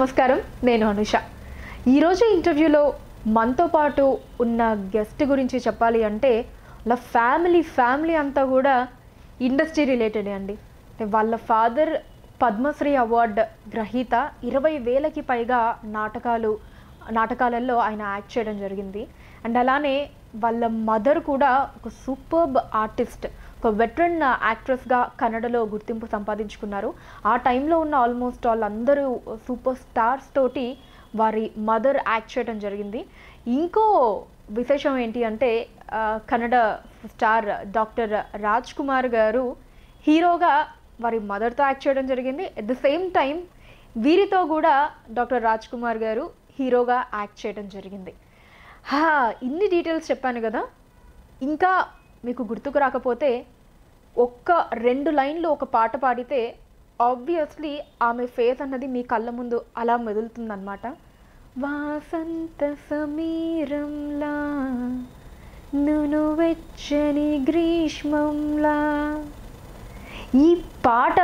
నమస్కారం నేను అనుష. ఈరోజు ఇంటర్వ్యూలో మనతో పాటు ఉన్న గెస్ట్ గురించి చెప్పాలి అంటే వాళ్ళ ఫ్యామిలీ ఫ్యామిలీ అంతా కూడా ఇండస్ట్రీ రిలేటెడ్ అండి. అంటే వాళ్ళ ఫాదర్ పద్మశ్రీ అవార్డ్ గ్రహీత ఇరవై వేలకి పైగా నాటకాలు నాటకాలలో ఆయన యాక్ట్ చేయడం జరిగింది. అండ్ అలానే వాళ్ళ మదర్ కూడా ఒక సూపర్బ్ ఆర్టిస్ట్. ఒక వెటరన్ యాక్ట్రెస్గా కన్నడలో గుర్తింపు సంపాదించుకున్నారు. ఆ టైంలో ఉన్న ఆల్మోస్ట్ వాళ్ళందరూ సూపర్ స్టార్స్ తోటి వారి మదర్ యాక్ట్ చేయడం జరిగింది. ఇంకో విశేషం ఏంటి అంటే కన్నడ స్టార్ డాక్టర్ రాజ్ కుమార్ గారు హీరోగా వారి మదర్తో యాక్ట్ చేయడం జరిగింది. అట్ ద సేమ్ టైం వీరితో కూడా డాక్టర్ రాజ్ కుమార్ గారు హీరోగా యాక్ట్ చేయడం జరిగింది. ఇన్ని డీటెయిల్స్ చెప్పాను కదా. ఇంకా మీకు గుర్తుకు రాకపోతే ఒక్క రెండు లైన్లు ఒక పాట పాడితే ఆబ్వియస్లీ ఆమె ఫేస్ అన్నది మీ కళ్ళ ముందు అలా మెదులుతుందన్నమాట. వాసంత సమీరంలా నును వెచ్చని గ్రీష్మంలా. ఈ పాట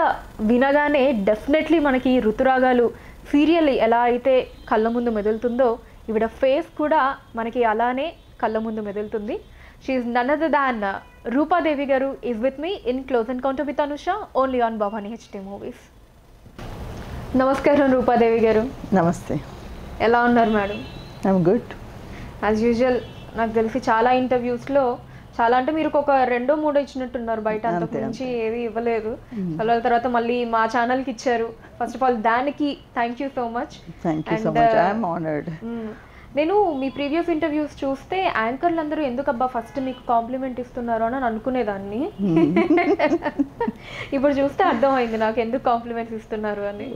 వినగానే డెఫినెట్లీ మనకి ఋతురాగాలు సీరియల్ ఎలా అయితే కళ్ళ ముందు మెదులుతుందో ఈవిడ ఫేస్ కూడా మనకి అలానే కళ్ళ ముందు మెదులుతుంది. She's none other than Roopa Devi garu is with me in close encounter with Anusha only on Bhavani HD movies నమస్కారం రూపాదేవి గారు నమస్తే ఎలా ఉన్నారు madam I'm good as usual నాకు తెలిసి చాలా ఇంటర్వ్యూస్లో చాలా అంటే మీరు ఒక రెండో మూడో ఇచ్చినట్టున్నారు బయట. అంతకు అంతే, మించి ఏది ఇవ్వలేదు చాలా తర్వాత మళ్ళీ మా ఛానల్కి ఇచ్చారు. ఫస్ట్ ఆఫ్ ఆల్ దానికి thank you so much thank you so much I'm honoured. నేను మీ ప్రీవియస్ ఇంటర్వ్యూస్ చూస్తే యాంకర్లు అందరూ ఎందుకబ్బా ఫస్ట్ మీకు కాంప్లిమెంట్ ఇస్తున్నారు అని అనుకునేదాన్ని. ఇప్పుడు చూస్తే అర్థమైంది నాకు ఎందుకు కాంప్లిమెంట్స్ ఇస్తున్నారు అని.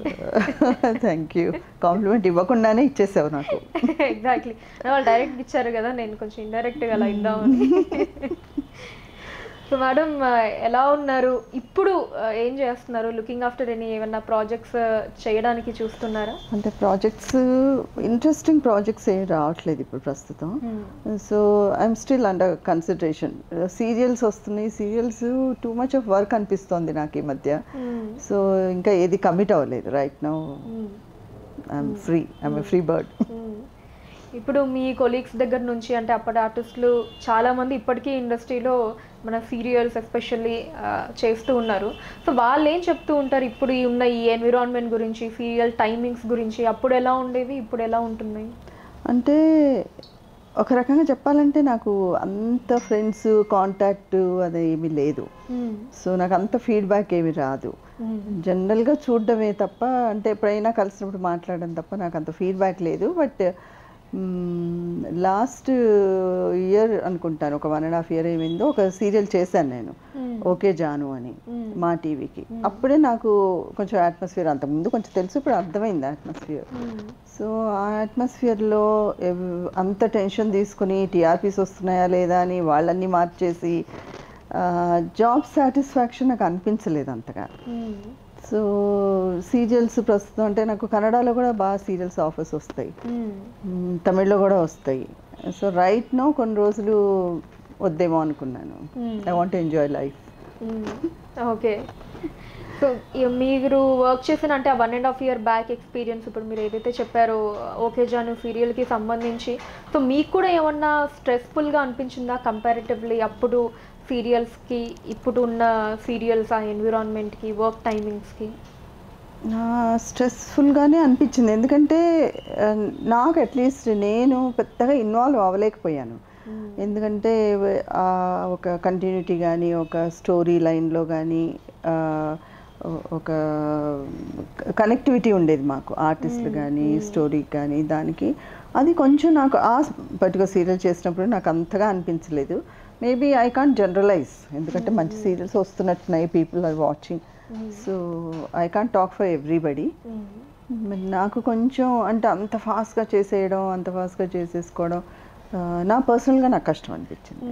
థ్యాంక్ యూ కాంప్లిమెంట్ ఇవ్వకుండానే ఇచ్చేసావు నాకు. ఎగ్జాక్ట్లీ వాళ్ళు డైరెక్ట్ ఇచ్చారు కదా నేను కొంచెం ఇండైరెక్ట్గా అలా ఇద్దామని. సో మేడం ఎలా ఉన్నారు? ఇప్పుడు ఏం చేస్తున్నారు? లుకింగ్ ఆఫ్టర్ ఎనీ ఏమన్నా ప్రాజెక్ట్స్ చేయడానికి చూస్తున్నారా? అంటే ప్రాజెక్ట్స్ ఇంట్రెస్టింగ్ ప్రాజెక్ట్స్ ఏం రావట్లేదు ఇప్పుడు ప్రస్తుతం. So I'm still under consideration serials వస్తున్నాయి. Serials too much of work అనిపిస్తోంది నాకు ఈ మధ్య. సో ఇంకా ఏది కమిట్ అవ్వలేదు right now I'm free I'm free bird. ఇప్పుడు మీ కొలీగ్స్ దగ్గర నుంచి అంటే అప్పటి ఆర్టిస్టులు చాలా మంది ఇప్పటికీ ఇండస్ట్రీలో మన సీరియల్స్ ఎస్పెషల్లీ చేస్తూ ఉన్నారు. సో వాళ్ళు ఏం చెప్తూ ఉంటారు ఇప్పుడు ఈ ఉన్న ఈ ఎన్విరాన్మెంట్ గురించి సీరియల్ టైమింగ్స్ గురించి అప్పుడు ఎలా ఉండేవి ఇప్పుడు ఎలా ఉంటున్నాయి? అంటే ఒక రకంగా చెప్పాలంటే నాకు అంత ఫ్రెండ్స్ కాంటాక్ట్ అది ఏమీ లేదు సో నాకు అంత ఫీడ్బ్యాక్ ఏమీ రాదు. జనరల్గా చూడడమే తప్ప అంటే ఎప్పుడైనా కలిసినప్పుడు మాట్లాడడం తప్ప నాకు అంత ఫీడ్బ్యాక్ లేదు. బట్ లాస్ట్ ఇయర్ అనుకుంటాను ఒక వన్ అండ్ హాఫ్ ఇయర్ ఏమైందో ఒక సీరియల్ చేశాను నేను ఓకే జాను అని మా టీవీకి. అప్పుడే నాకు కొంచెం అట్మాస్ఫియర్ అంతకుముందు కొంచెం తెలుసు ఇప్పుడు అర్థమైంది అట్మాస్ఫియర్ సో ఆ అట్మాస్ఫియర్లో అంత టెన్షన్ తీసుకుని టీఆర్పీస్ వస్తున్నాయా లేదా అని వాళ్ళన్నీ మార్చేసి జాబ్ సాటిస్ఫాక్షన్ నాకు అనిపించలేదు అంతగా. సో సీరియల్స్ ప్రస్తుతం అంటే నాకు కన్నడలో కూడా బాగా సీరియల్స్ ఆఫర్స్ వస్తాయి. మ్, తమిళ్ళో కూడా వస్తాయి. సో రైట్ నో కొన్ని రోజులు వద్దేమో అనుకున్నాను. I want enjoy life okay so మీరు వర్క్ చేసిన అంటే ఆ one and half year back experience ఇప్పుడు మీరు ఏదైతే చెప్పారో ఓకే జాను సీరియల్కి సంబంధించి. సో మీకు కూడా ఏమన్నా స్ట్రెస్ఫుల్గా అనిపించిందా కంపారిటివ్లీ అప్పుడు సీరియల్స్కి ఇప్పుడు ఉన్న సీరియల్స్ ఆ ఎన్విరాన్మెంట్కి వర్క్ టైమింగ్స్కి? స్ట్రెస్ఫుల్గానే అనిపించింది. ఎందుకంటే నాకు అట్లీస్ట్ నేను పెద్దగా ఇన్వాల్వ్ అవ్వలేకపోయాను. ఎందుకంటే ఒక కంటిన్యూటీ కానీ ఒక స్టోరీ లైన్లో కానీ ఒక కనెక్టివిటీ ఉండేది మాకు. ఆర్టిస్టులు కానీ స్టోరీకి కానీ దానికి అది కొంచెం నాకు ఆ పర్టికులర్ సీరియల్ చేసినప్పుడు నాకు అంతగా అనిపించలేదు. మేబీ ఐ కాంట్ జనరలైజ్ ఎందుకంటే మంచి serials వస్తున్నట్టున్నాయి people are watching so I can't talk for everybody నాకు కొంచెం అంటే అంత ఫాస్ట్గా చేసేయడం అంత ఫాస్ట్గా చేసేసుకోవడం నా పర్సనల్గా నాకు కష్టం అనిపించింది.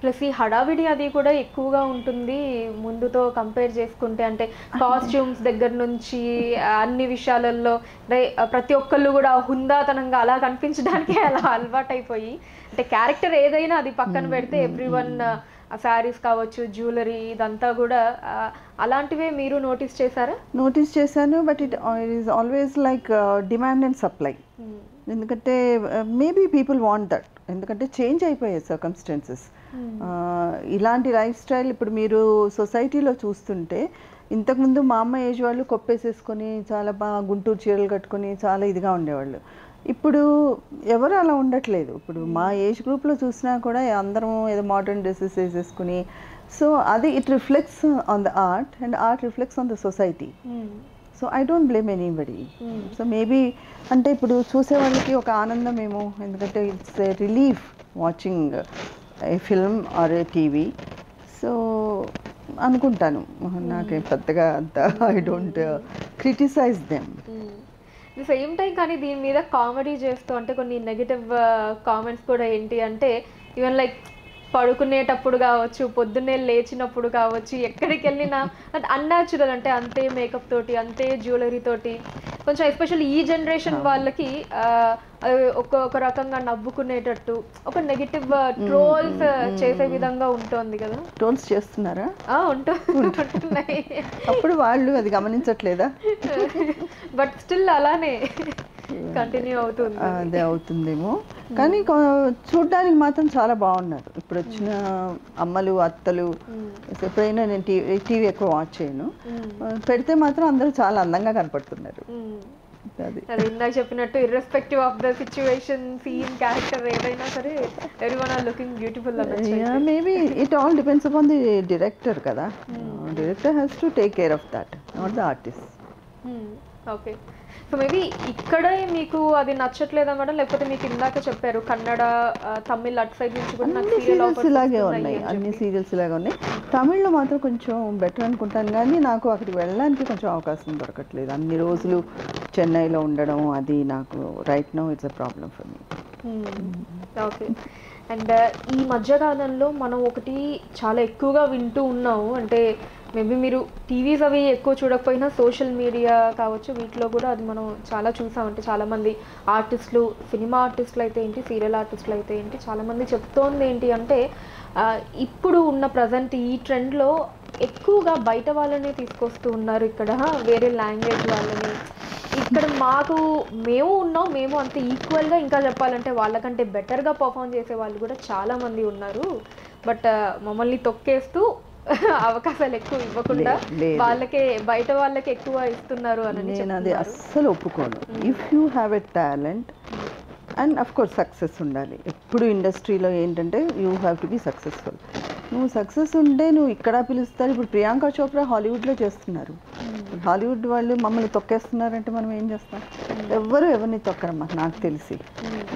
ప్లస్ ఈ హడావిడి అది కూడా ఎక్కువగా ఉంటుంది ముందుతో కంపేర్ చేసుకుంటే. అంటే కాస్ట్యూమ్స్ దగ్గర నుంచి అన్ని విషయాలలో ప్రతి ఒక్కళ్ళు కూడా హుందాతనంగా అలా కనిపించడానికి అలా అలవాటైపోయి. అంటే క్యారెక్టర్ ఏదైనా అది పక్కన పెడితే ఎవ్రీ వన్ ఆ శారీస్ కావచ్చు జ్యువెలరీ ఇదంతా కూడా అలాంటివే మీరు నోటీస్ చేశారా? నోటీస్ చేశాను but it is always like demand and supply ఎందుకంటే మేబీ పీపుల్ వాంట్ దట్ ఎందుకంటే చేంజ్ అయిపోయాయి సర్కమ్స్టెన్సెస్ ఇలాంటి లైఫ్ స్టైల్ ఇప్పుడు మీరు సొసైటీలో చూస్తుంటే ఇంతకుముందు మా అమ్మ ఏజ్ వాళ్ళు కొప్పేసేసుకొని చాలా బాగా గుంటూరు చీరలు కట్టుకొని చాలా ఇదిగా ఉండేవాళ్ళు. ఇప్పుడు ఎవరు అలా ఉండట్లేదు. ఇప్పుడు మా ఏజ్ గ్రూప్లో చూసినా కూడా అందరం ఏదో మోడర్న్ డ్రెస్సెస్ వేసేసుకుని సో అది it reflects on the art and art reflects on the society. So I don't blame anybody. So maybe అంటే ఇప్పుడు చూసే వాళ్ళకి ఒక ఆనందం ఏమో ఎందుకంటే it's relief watching a film or a TV. So అనుకుంటాను. నాకేం పెద్దగా అంత I don't criticise them. The same time కానీ దీని మీద కామెడీ చేస్తూ అంటే కొన్ని నెగిటివ్ కామెంట్స్ కూడా ఏంటి అంటే ఈవెన్ లైక్ పడుకునేటప్పుడు కావచ్చు పొద్దున్నే లేచినప్పుడు కావచ్చు ఎక్కడికి వెళ్ళినా అంటే అన్యాచురల్ అంటే అంతే మేకప్ తోటి అంతే జ్యువెలరీ తోటి. కొంచెం ఎస్పెషల్లీ ఈ జనరేషన్ వాళ్ళకి ఆ, అది ఒక ఒక రకంగా నవ్వుకునేటట్టు ఒక నెగిటివ్ ట్రోల్స్ చేసే విధంగా ఉంటుంది కదా. టోల్స్ చేస్తున్నారా? ఉంటున్నాయి. అప్పుడు వాళ్ళు అది గమనించట్లేదా? బట్ స్టిల్ అలానే. కంటిన్యూ అవుతుంది. అదే అవుతుందేమో. కానీ చూడ్డానికి మాత్రం చాలా బాగున్నారు. ఇప్పుడు వచ్చిన అమ్మలు అత్తలు ఎప్పుడైనా నేను టీవీ టీవీ ఎక్కువ వాచ్ చేయను. పెడితే మాత్రం అందరూ చాలా అందంగా కనపడుతున్నారు. అది. ఇందాక చెప్పినట్టు irrespective of the situation scene character ఏదైనా సరే ఎవరి one are looking beautiful maybe it all depends upon the director కదా. Director has to take care of that not the artist okay so maybe ఇక్కడే మీకు అది నచ్చట్లేదా మేడం లేకపోతే మీకు ఇందాక చెప్పారు కన్నడ తమిళ్ అటు సైడ్ నుంచి కూడా నాకు సీరియల్స్ ఇలాగే ఉన్నాయి. అన్ని సీరియల్స్ ఇలాగే ఉన్నాయి. తమిళ్ళో మాత్రం కొంచెం బెటర్ అనుకుంటాను కానీ నాకు అక్కడికి వెళ్ళడానికి కొంచెం అవకాశం దొరకట్లేదు. అన్ని రోజులు చెన్నైలో ఉండడం అది నాకు right no it's a problem for me okay and ఈ మధ్యకాలంలో మనం ఒకటి చాలా ఎక్కువగా వింటూ ఉన్నాము. అంటే మేబీ మీరు టీవీస్ అవి ఎక్కువ చూడకపోయినా సోషల్ మీడియా కావచ్చు వీటిలో కూడా అది మనం చాలా చూసామంటే చాలామంది ఆర్టిస్టులు సినిమా ఆర్టిస్టులు అయితే ఏంటి సీరియల్ ఆర్టిస్టులు అయితే ఏంటి చాలామంది చెప్తోంది ఏంటి అంటే ఇప్పుడు ఉన్న ప్రజెంట్ ఈ ట్రెండ్లో ఎక్కువగా బయట వాళ్ళనే తీసుకొస్తూ ఉన్నారు ఇక్కడ వేరే లాంగ్వేజ్ వాళ్ళని. ఇక్కడ మాకు మేము ఉన్నాం మేము అంత ఈక్వల్గా ఇంకా చెప్పాలంటే వాళ్ళకంటే బెటర్గా పర్ఫామ్ చేసే వాళ్ళు కూడా చాలామంది ఉన్నారు. బట్ మమ్మల్ని తొక్కేస్తూ అవకాశాలు ఎక్కువ ఇవ్వకుండా. వాళ్ళకే బయట వాళ్ళకే ఎక్కువ ఇస్తున్నారు అని నేను అది అస్సలు ఒప్పుకోను. If you have a talent and of course success ఉండాలి. ఎప్పుడు ఇండస్ట్రీలో ఏంటంటే you have to be successful నువ్వు సక్సెస్ ఉంటే నువ్వు ఇక్కడ పిలుస్తారు. ఇప్పుడు ప్రియాంక చోప్రా హాలీవుడ్లో చేస్తున్నారు. హాలీవుడ్ వాళ్ళు మమ్మల్ని తొక్కేస్తున్నారంటే మనం ఏం చేస్తాం? ఎవ్వరు ఎవరిని తొక్కరమ్మా నాకు తెలిసి.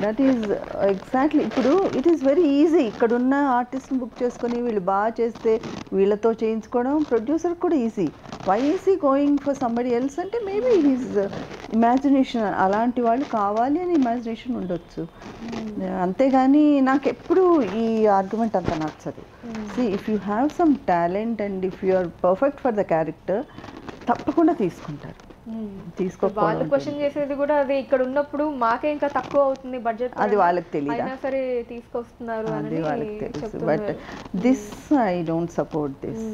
దట్ ఈజ్ ఎగ్జాక్ట్లీ ఇప్పుడు ఇట్ ఈస్ వెరీ ఈజీ ఇక్కడున్న ఆర్టిస్ట్ని బుక్ చేసుకొని వీళ్ళు బాగా చేస్తే వీళ్ళతో చేయించుకోవడం ప్రొడ్యూసర్ కూడా easy why easy going for somebody else అంటే మేబీ హీస్ ఇమాజినేషన్ అలాంటి వాళ్ళు కావాలి అని ఇమాజినేషన్ ఉండొచ్చు. అంతేగాని నాకు ఎప్పుడు ఈ ఆర్గ్యుమెంట్ అంత నచ్చదు. See if you have some talent and if you are perfect for the character తప్పకుండా తీసుకుంటారు. వాళ్ళు తీసుకోకపోవడం క్వశ్చన్ చేసేది కూడా అది ఇక్కడ ఉన్నప్పుడు మాకే ఇంకా తక్కువ అవుతుంది బడ్జెట్ అది వాళ్ళకి తెలీదా? అయినా సరే తీసుకొస్తున్నారు అది వాళ్ళకి తెలుసు. But this I don't support this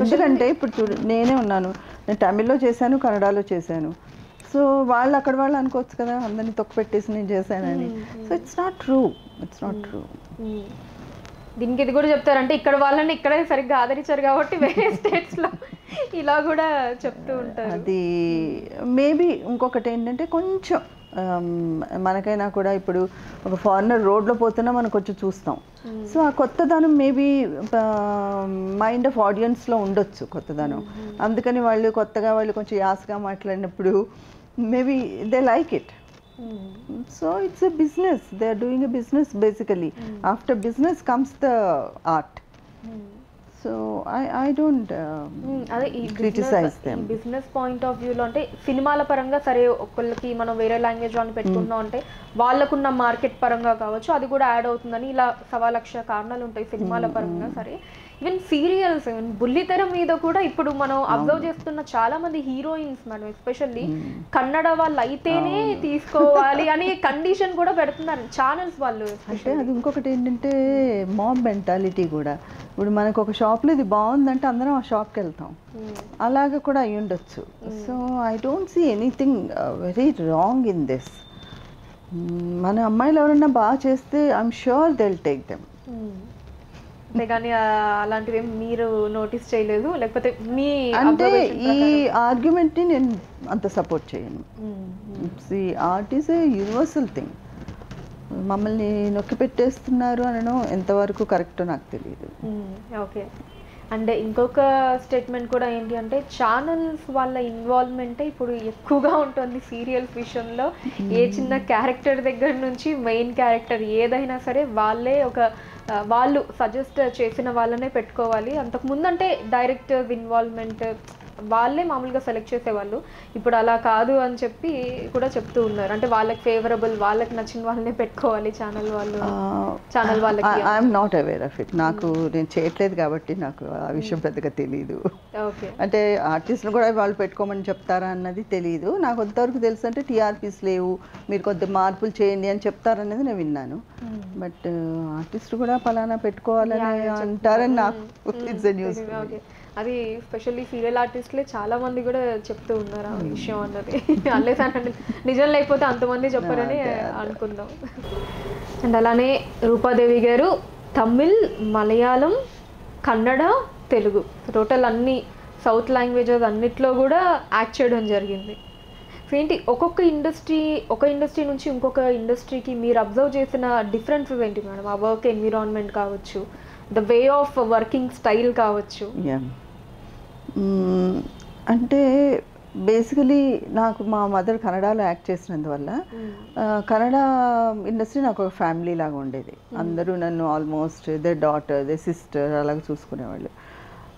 ఎందుకంటే ఇప్పుడు చూడు నేనే ఉన్నాను. నేను తమిళ్ళో చేశాను కన్నడలో చేశాను. సో వాళ్ళు అక్కడ వాళ్ళు అనుకోవచ్చు కదా అందరినీ తొక్కిపెట్టేసి నేను చేశానని. So it's not true it's not true. దీనికి ఇది కూడా చెప్తారంటే ఇక్కడ వాళ్ళని ఇక్కడే సరిగ్గా ఆదరించారు కాబట్టి వేరే స్టేట్స్లో ఇలా కూడా చెప్తూ ఉంటారు. అది మేబీ ఇంకొకటి ఏంటంటే కొంచెం ఆమ్, మనకైనా కూడా ఇప్పుడు ఒక ఫారినర్ రోడ్లో పోతున్నా మనం కొంచెం చూస్తాం. సో ఆ కొత్తదనం మేబీ మైండ్ ఆఫ్ ఆడియన్స్లో ఉండొచ్చు కొత్తదనం అందుకని వాళ్ళు కొత్తగా వాళ్ళు కొంచెం యాసగా మాట్లాడినప్పుడు maybe they like it. So it's a business they are doing a business basically after business comes the art. So I I don't. అదే ఈ them. బిజినెస్ పాయింట్ ఆఫ్ వ్యూలో అంటే సినిమాల పరంగా సరే ఒకళ్ళకి మనం వేరే లాంగ్వేజ్ వాళ్ళని పెట్టుకున్నాం అంటే వాళ్ళకున్న మార్కెట్ పరంగా కావచ్చు అది కూడా యాడ్ అవుతుందని ఇలా సవా లక్ష కారణాలు ఉంటాయి సినిమాల పరంగా సరే. ఈవెన్ సీరియల్స్ బుల్లితెర మీద కూడా ఇప్పుడు మనం అబ్జర్వ్ చేస్తున్న చాలా మంది హీరోయిన్స్ మేడం ఎస్పెషల్లీ కన్నడ వాళ్ళు అయితేనే తీసుకోవాలి అనే కండిషన్ కూడా పెడుతున్నారు ఛానల్స్ వాళ్ళు అంటే అది ఇంకొకటి ఏంటంటే మాబ్ మెంటాలిటీ కూడా. ఇప్పుడు మనకు ఒక షాప్లో ఇది బాగుందంటే అందరం ఆ షాప్కి వెళ్తాం. అలాగ కూడా అయి ఉండొచ్చు. So I don't see anything very wrong in this మన అమ్మాయిలు ఎవరన్నా బాగా చేస్తే I'm sure they'll take them అంతేగాని ఆ, అలాంటివి మీరు నోటీస్ చేయలేదు? లేకపోతే మీ అంటే ఈ? ఆర్గ్యుమెంట్ని నేను అంత సపోర్ట్ చేయను. See art is a universal thing మమ్మల్ని నొక్కి పెట్టేస్తున్నారు అనడం ఎంతవరకు కరెక్టో నాకు తెలియదు ఓకే. అండ్ ఇంకొక స్టేట్మెంట్ కూడా ఏంటి అంటే ఛానల్స్ వాళ్ళ ఇన్వాల్వ్మెంటే ఇప్పుడు ఎక్కువగా ఉంటుంది సీరియల్స్ విషయంలో. ఏ చిన్న క్యారెక్టర్ దగ్గర నుంచి మెయిన్ క్యారెక్టర్ ఏదైనా సరే వాళ్ళే ఒక వాళ్ళు సజెస్ట్ చేసిన వాళ్ళనే పెట్టుకోవాలి. అంతకు అంటే డైరెక్ట్ ఇన్వాల్వ్మెంట్ వాళ్ళే మామూలుగా సెలెక్ట్ చేసేవాళ్ళు. ఇప్పుడు అలా కాదు అని చెప్పి కూడా చెప్తూ ఉన్నారు. అంటే వాళ్ళకి ఫేవరబుల్ వాళ్ళకి నచ్చిన వాళ్ళనే పెట్టుకోవాలి ఛానల్ వాళ్ళు. ఛానల్ వాళ్ళకి. I'm not aware of it నాకు నేను చేయట్లేదు కాబట్టి నాకు ఆ విషయం పెద్దగా తెలియదు ఓకే అంటే ఆర్టిస్ట్ని కూడా వాళ్ళు పెట్టుకోమని చెప్తారా అన్నది తెలియదు నాకు కొంతవరకు తెలుసు అంటే టీఆర్పీస్ లేవు. మీరు కొద్ది మార్పులు చేయండి అని చెప్తారనేది నేను విన్నాను. బట్ ఆర్టిస్ట్ కూడా పలానా పెట్టుకోవాలని అంటారని నాకు ఇట్స్ న్యూస్ ఓకే అది స్పెషల్లీ సీరియల్ ఆర్టిస్ట్లే చాలా మంది కూడా చెప్తూ ఉన్నారు ఆ విషయం అన్నది. అల్లేస్ అంటే నిజం లేకపోతే అంతమంది చెప్పారని అనుకుందాం. అండ్ అలానే రూపాదేవి గారు తమిళ్ మలయాళం కన్నడ తెలుగు. టోటల్ అన్ని సౌత్ లాంగ్వేజెస్ అన్నిట్లో కూడా యాక్ట్ చేయడం జరిగింది. సో ఏంటి ఒక్కొక్క ఇండస్ట్రీ ఒక ఇండస్ట్రీ నుంచి ఇంకొక ఇండస్ట్రీకి మీరు అబ్జర్వ్ చేసిన డిఫరెన్సెస్ ఏంటి మేడం? ఆ వర్క్ ఎన్విరాన్మెంట్ కావచ్చు the way of working style కావచ్చు. అంటే బేసికలీ నాకు మా మదర్ కన్నడలో యాక్ట్ చేసినందువల్ల కన్నడ ఇండస్ట్రీ నాకు ఒక ఫ్యామిలీ లాగా ఉండేది. అందరూ నన్ను almost they daughter they sister అలాగ చూసుకునేవాళ్ళు.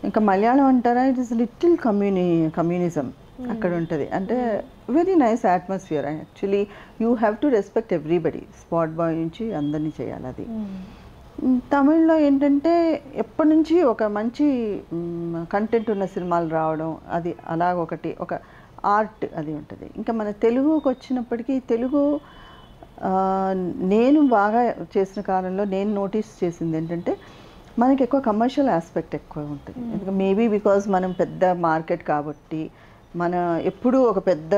ఇంకా మలయాళం అంటారా? ఇట్ ఇస్ లిటిల్ కమ్యూని కమ్యూనిజం అక్కడ ఉంటుంది. అంటే very nice atmosphere. Actually you have to respect everybody. Spot boy నుంచి అందరినీ చేయాలి అది. తమిళ్ళో ఏంటంటే ఎప్పటి నుంచి ఒక మంచి కంటెంట్ ఉన్న సినిమాలు రావడం అది అలాగ ఒకటి ఒక ఆర్ట్ అది ఉంటుంది. ఇంకా మన తెలుగుకి వచ్చినప్పటికీ తెలుగు నేను బాగా చేసిన కాలంలో నేను నోటీస్ చేసింది ఏంటంటే మనకి ఎక్కువ కమర్షియల్ ఆస్పెక్ట్ ఎక్కువ ఉంటుంది. ఎందుకంటే మేబీ బికాజ్ మనం పెద్ద మార్కెట్ కాబట్టి మన ఎప్పుడూ ఒక పెద్ద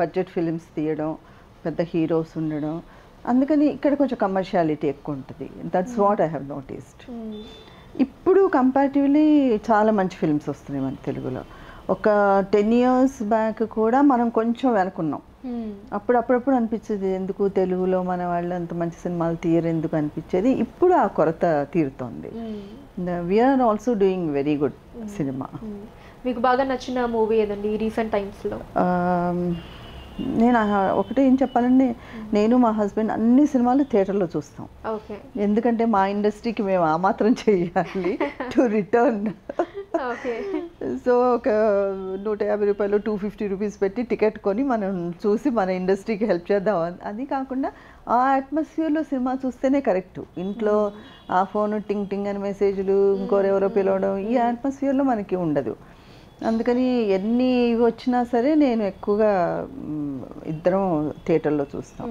బడ్జెట్ ఫిలిమ్స్ తీయడం పెద్ద హీరోస్ ఉండడం అందుకని ఇక్కడ కొంచెం కమర్షియాలిటీ ఎక్కువ ఉంటుంది that's what I have noticed ఇప్పుడు కంపారిటివ్లీ చాలా మంచి ఫిల్మ్స్ వస్తున్నాయి మన తెలుగులో. ఒక టెన్ ఇయర్స్ బ్యాక్ కూడా మనం కొంచెం వెనుకున్నాం అప్పుడు అప్పుడప్పుడు అనిపించేది ఎందుకు తెలుగులో మన వాళ్ళు అంత మంచి సినిమాలు తీయరు ఎందుకు అనిపించేది? ఇప్పుడు ఆ కొరత తీరుతోంది. We are also doing very good cinema మీకు బాగా నచ్చిన మూవీ ఏదండి? రీసెంట్ టైమ్స్లో నేను ఒకటే ఏం చెప్పాలంటే నేను మా హస్బెండ్ అన్ని సినిమాలు థియేటర్లో చూస్తాం. ఎందుకంటే మా ఇండస్ట్రీకి మేము ఆ మాత్రం చేయాలి. To return. సో ఒక నూట యాభై రూపాయలు టూ ఫిఫ్టీ రూపీస్ పెట్టి టికెట్ కొని మనం చూసి మన ఇండస్ట్రీకి హెల్ప్ చేద్దాం అని- అది కాకుండా ఆ అట్మాస్ఫియర్లో సినిమా చూస్తేనే కరెక్ట్. ఇంట్లో ఆ ఫోన్ టింగ్ టింగ్ అని మెసేజ్లు ఇంకోరెవరో పిలవడం ఈ అట్మాస్ఫియర్లో మనకి ఉండదు. అందుకని ఎన్ని వచ్చినా సరే నేను ఎక్కువగా ఇద్దరం థియేటర్లో చూస్తాం.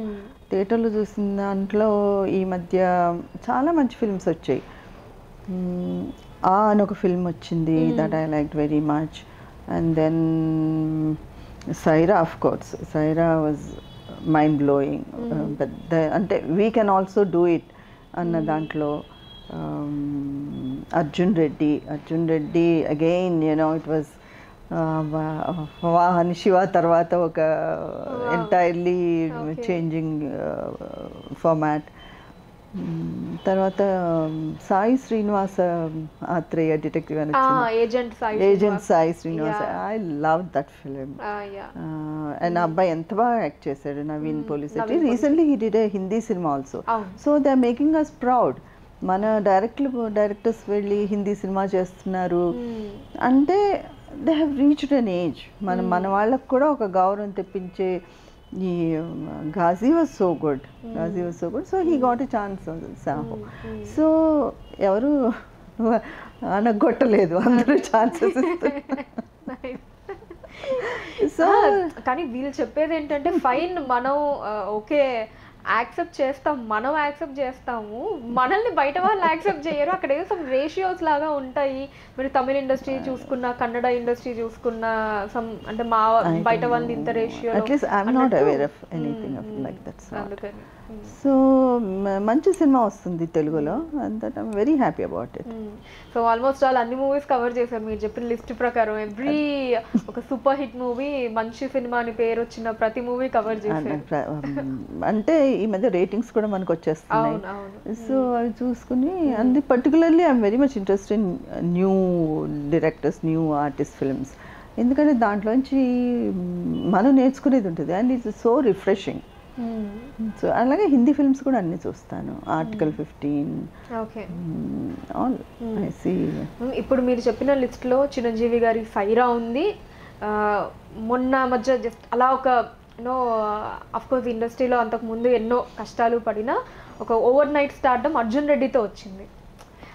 థియేటర్లో చూసిన దాంట్లో ఈ మధ్య చాలా మంచి ఫిల్మ్స్ వచ్చాయి. ఆ అని ఒక ఫిల్మ్ వచ్చింది that I like very much and then Sye Raa of course Sye Raa was mind blowing పెద్ద అంటే we can also do it అన్న దాంట్లో um, Arjun Reddy Arjun Reddy again you know it was Vahan Shiva తర్వాత ఒక entirely changing format తర్వాత Sai Srinivasa Athreya detective అని agent Sai agent Sai Srinivasa I love that film yeah and అబ్బాయి ఎంత బాగా యాక్ట్ చేశాడు నవీన్ పోలీస్ recently he did a Hindi cinema also అవును so they are making us proud మన డైరెక్ట్లు డైరెక్టర్స్ వెళ్ళి హిందీ సినిమా చేస్తున్నారు. అంటే they have reached an age. మన మన వాళ్ళకు కూడా ఒక గౌరవం తెప్పించే ఈ Ghazi was so good. Ghazi was so good. So he got a chance Saaho so ఎవరు అనగొట్టలేదు. అందరూ ఛాన్సెస్ సో కానీ వీళ్ళు చెప్పేది ఏంటంటే ఫైన్ మనం ఓకే యాక్సెప్ట్ చేస్తాం మనం యాక్సెప్ట్ చేస్తాము. మనల్ని బయట వాళ్ళు యాక్సెప్ట్ చేయరు. అక్కడ ఏదో సమ్ రేషియోస్ లాగా ఉంటాయి. మీరు తమిళ ఇండస్ట్రీ చూసుకున్న కన్నడ ఇండస్ట్రీ చూసుకున్న సమ్ అంటే మా బయట వాళ్ళని ఇంత ratio at least I'm not aware of anything of like that's అందుకని. సో మంచి సినిమా వస్తుంది తెలుగులో. I'm very happy about it so almost all అన్ని మూవీస్ కవర్ చేశారు. మీరు చెప్పిన లిస్ట్ ప్రకారం ఎవ్రీ ఒక సూపర్ హిట్ మూవీ మంచి సినిమా అని పేరు వచ్చిన ప్రతి మూవీ కవర్ చేశారు. అంటే ఈ మధ్య రేటింగ్స్ కూడా మనకు వచ్చేస్తున్నాయి. సో అవి చూసుకుని అంది particularly I'm very much interest in new directors new artist films ఎందుకంటే దాంట్లోంచి మనం నేర్చుకునేది ఉంటుంది. And it's so refreshing so అలాగే హిందీ ఫిల్మ్స్ కూడా అన్ని చూస్తాను. Article fifteen okay. All I see ఇప్పుడు మీరు చెప్పిన లిస్ట్లో చిరంజీవి గారి సైరా ఉంది. మొన్న మధ్య జస్ట్ అలా ఒక యూనో కోర్స్ ఇండస్ట్రీలో అంతకు ముందు ఎన్నో కష్టాలు పడిన ఒక ఓవర్ నైట్ స్టార్డమ్ అర్జున్ రెడ్డితో వచ్చింది.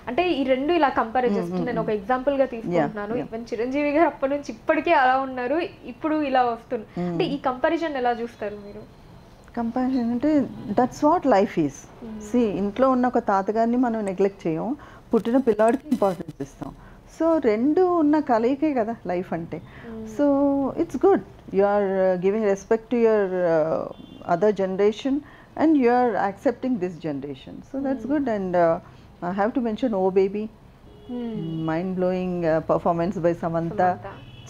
అంటే ఈ రెండు ఇలా కంపేర్ జస్ట్ నేను ఒక ఎగ్జాంపుల్గా తీసుకుంటున్నాను. ఈవెన్ చిరంజీవి గారు అప్పటి నుంచి ఇప్పటికే అలా ఉన్నారు ఇప్పుడు ఇలా వస్తుంది అంటే ఈ కంపారిజన్ ఎలా చూస్తారు మీరు? కంపారిజన్ అంటే that's what life is see ఇంట్లో ఉన్న ఒక తాతగారిని మనం నెగ్లెక్ట్ చేయం పుట్టిన పిల్లాడికి ఇంపార్టెన్స్ ఇస్తాం. సో రెండు ఉన్న కలయికే కదా లైఫ్ అంటే. So it's good. You are giving respect to your other generation and you are accepting this generation so that's good and I have to mention oh baby mind blowing performance by Samantha.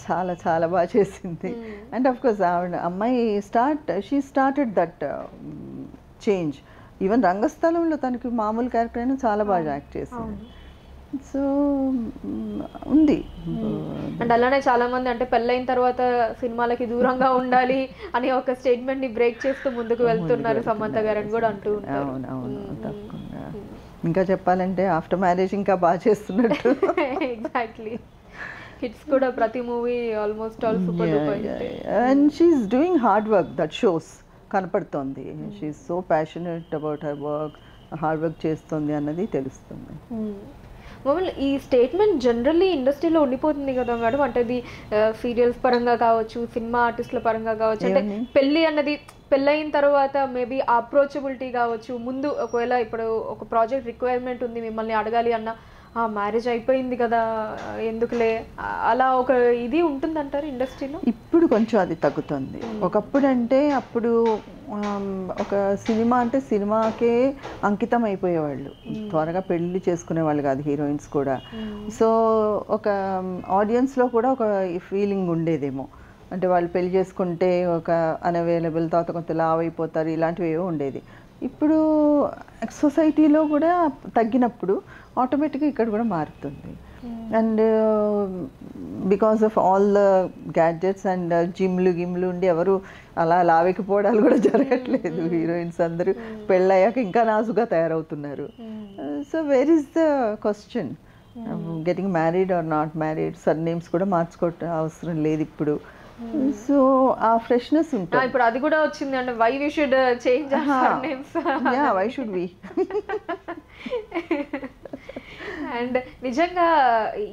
చాలా చాలా బాగా చేసింది. And of course ఆవిడ అమ్మాయి start she started that change even రంగస్థలంలో తనకి మామూలు character అయినా చాలా బాగా యాక్ట్ చేసింది. సో ఉంది. అండ్ అలానే చాలా మంది అంటే పెళ్ళైన తర్వాత సినిమాలకి దూరంగా ఉండాలి అనే ఒక స్టేట్మెంట్ని బ్రేక్ చేస్తూ ముందుకు వెళ్తున్నారు సమంత గారు అని కూడా అంటూ ఉంటారు. ఇంకా చెప్పాలంటే ఆఫ్టర్ మ్యారేజ్ ఇంకా బాగా చేస్తున్నట్టు. ఎగ్జాక్ట్లీ హిట్స్ కూడా ప్రతి movie almost all super and she's doing hard work that shows కనపడుతోంది. She's so passionate about her work hard work చేస్తుంది అన్నది తెలుస్తుంది. మమ్మల్ని ఈ స్టేట్మెంట్ జనరల్లీ ఇండస్ట్రీలో ఉండిపోతుంది కదా మేడం అంటే అది సీరియల్స్ పరంగా కావచ్చు సినిమా ఆర్టిస్టుల పరంగా కావచ్చు. అంటే? పెళ్ళి అన్నది పెళ్ళైన తర్వాత మేబీ అప్రోచబిలిటీ కావచ్చు. ముందు ఒకవేళ ఇప్పుడు ఒక ప్రాజెక్ట్ రిక్వైర్మెంట్ ఉంది మిమ్మల్ని అడగాలి అన్న ఆ మ్యారేజ్ అయిపోయింది కదా ఎందుకులే? అలా ఒక ఇది ఉంటుందంటారు ఇండస్ట్రీలో ఇప్పుడు కొంచెం అది తగ్గుతుంది. ఒకప్పుడు అంటే అప్పుడు ఒక సినిమా అంటే సినిమాకే అంకితం అయిపోయేవాళ్ళు త్వరగా పెళ్ళి చేసుకునేవాళ్ళు కాదు హీరోయిన్స్ కూడా. సో ఒక ఆడియన్స్లో కూడా ఒక ఫీలింగ్ ఉండేదేమో. అంటే వాళ్ళు పెళ్ళి చేసుకుంటే ఒక అన్అవైలబుల్ తర్వాత కొంత లావ్ అయిపోతారు ఇలాంటివి ఏవో ఉండేది. ఇప్పుడు సొసైటీలో కూడా తగ్గినప్పుడు ఆటోమేటిక్గా ఇక్కడ కూడా మారుతుంది. And because of all the gadgets and జిమ్లు గిమ్లు ఉండి ఎవరు అలా లావేకపోవడాలు కూడా జరగట్లేదు. హీరోయిన్స్ అందరూ పెళ్ళయ్యాక ఇంకా నాజుగా తయారవుతున్నారు. So where is the question getting married or not married surnames కూడా మార్చుకోవటం అవసరం లేదు ఇప్పుడు. సో ఆ ఫ్రెష్నెస్ ఉంటుంది. ఇప్పుడు అది కూడా వచ్చింది అంటే why we should change names yeah why should we and నిజంగా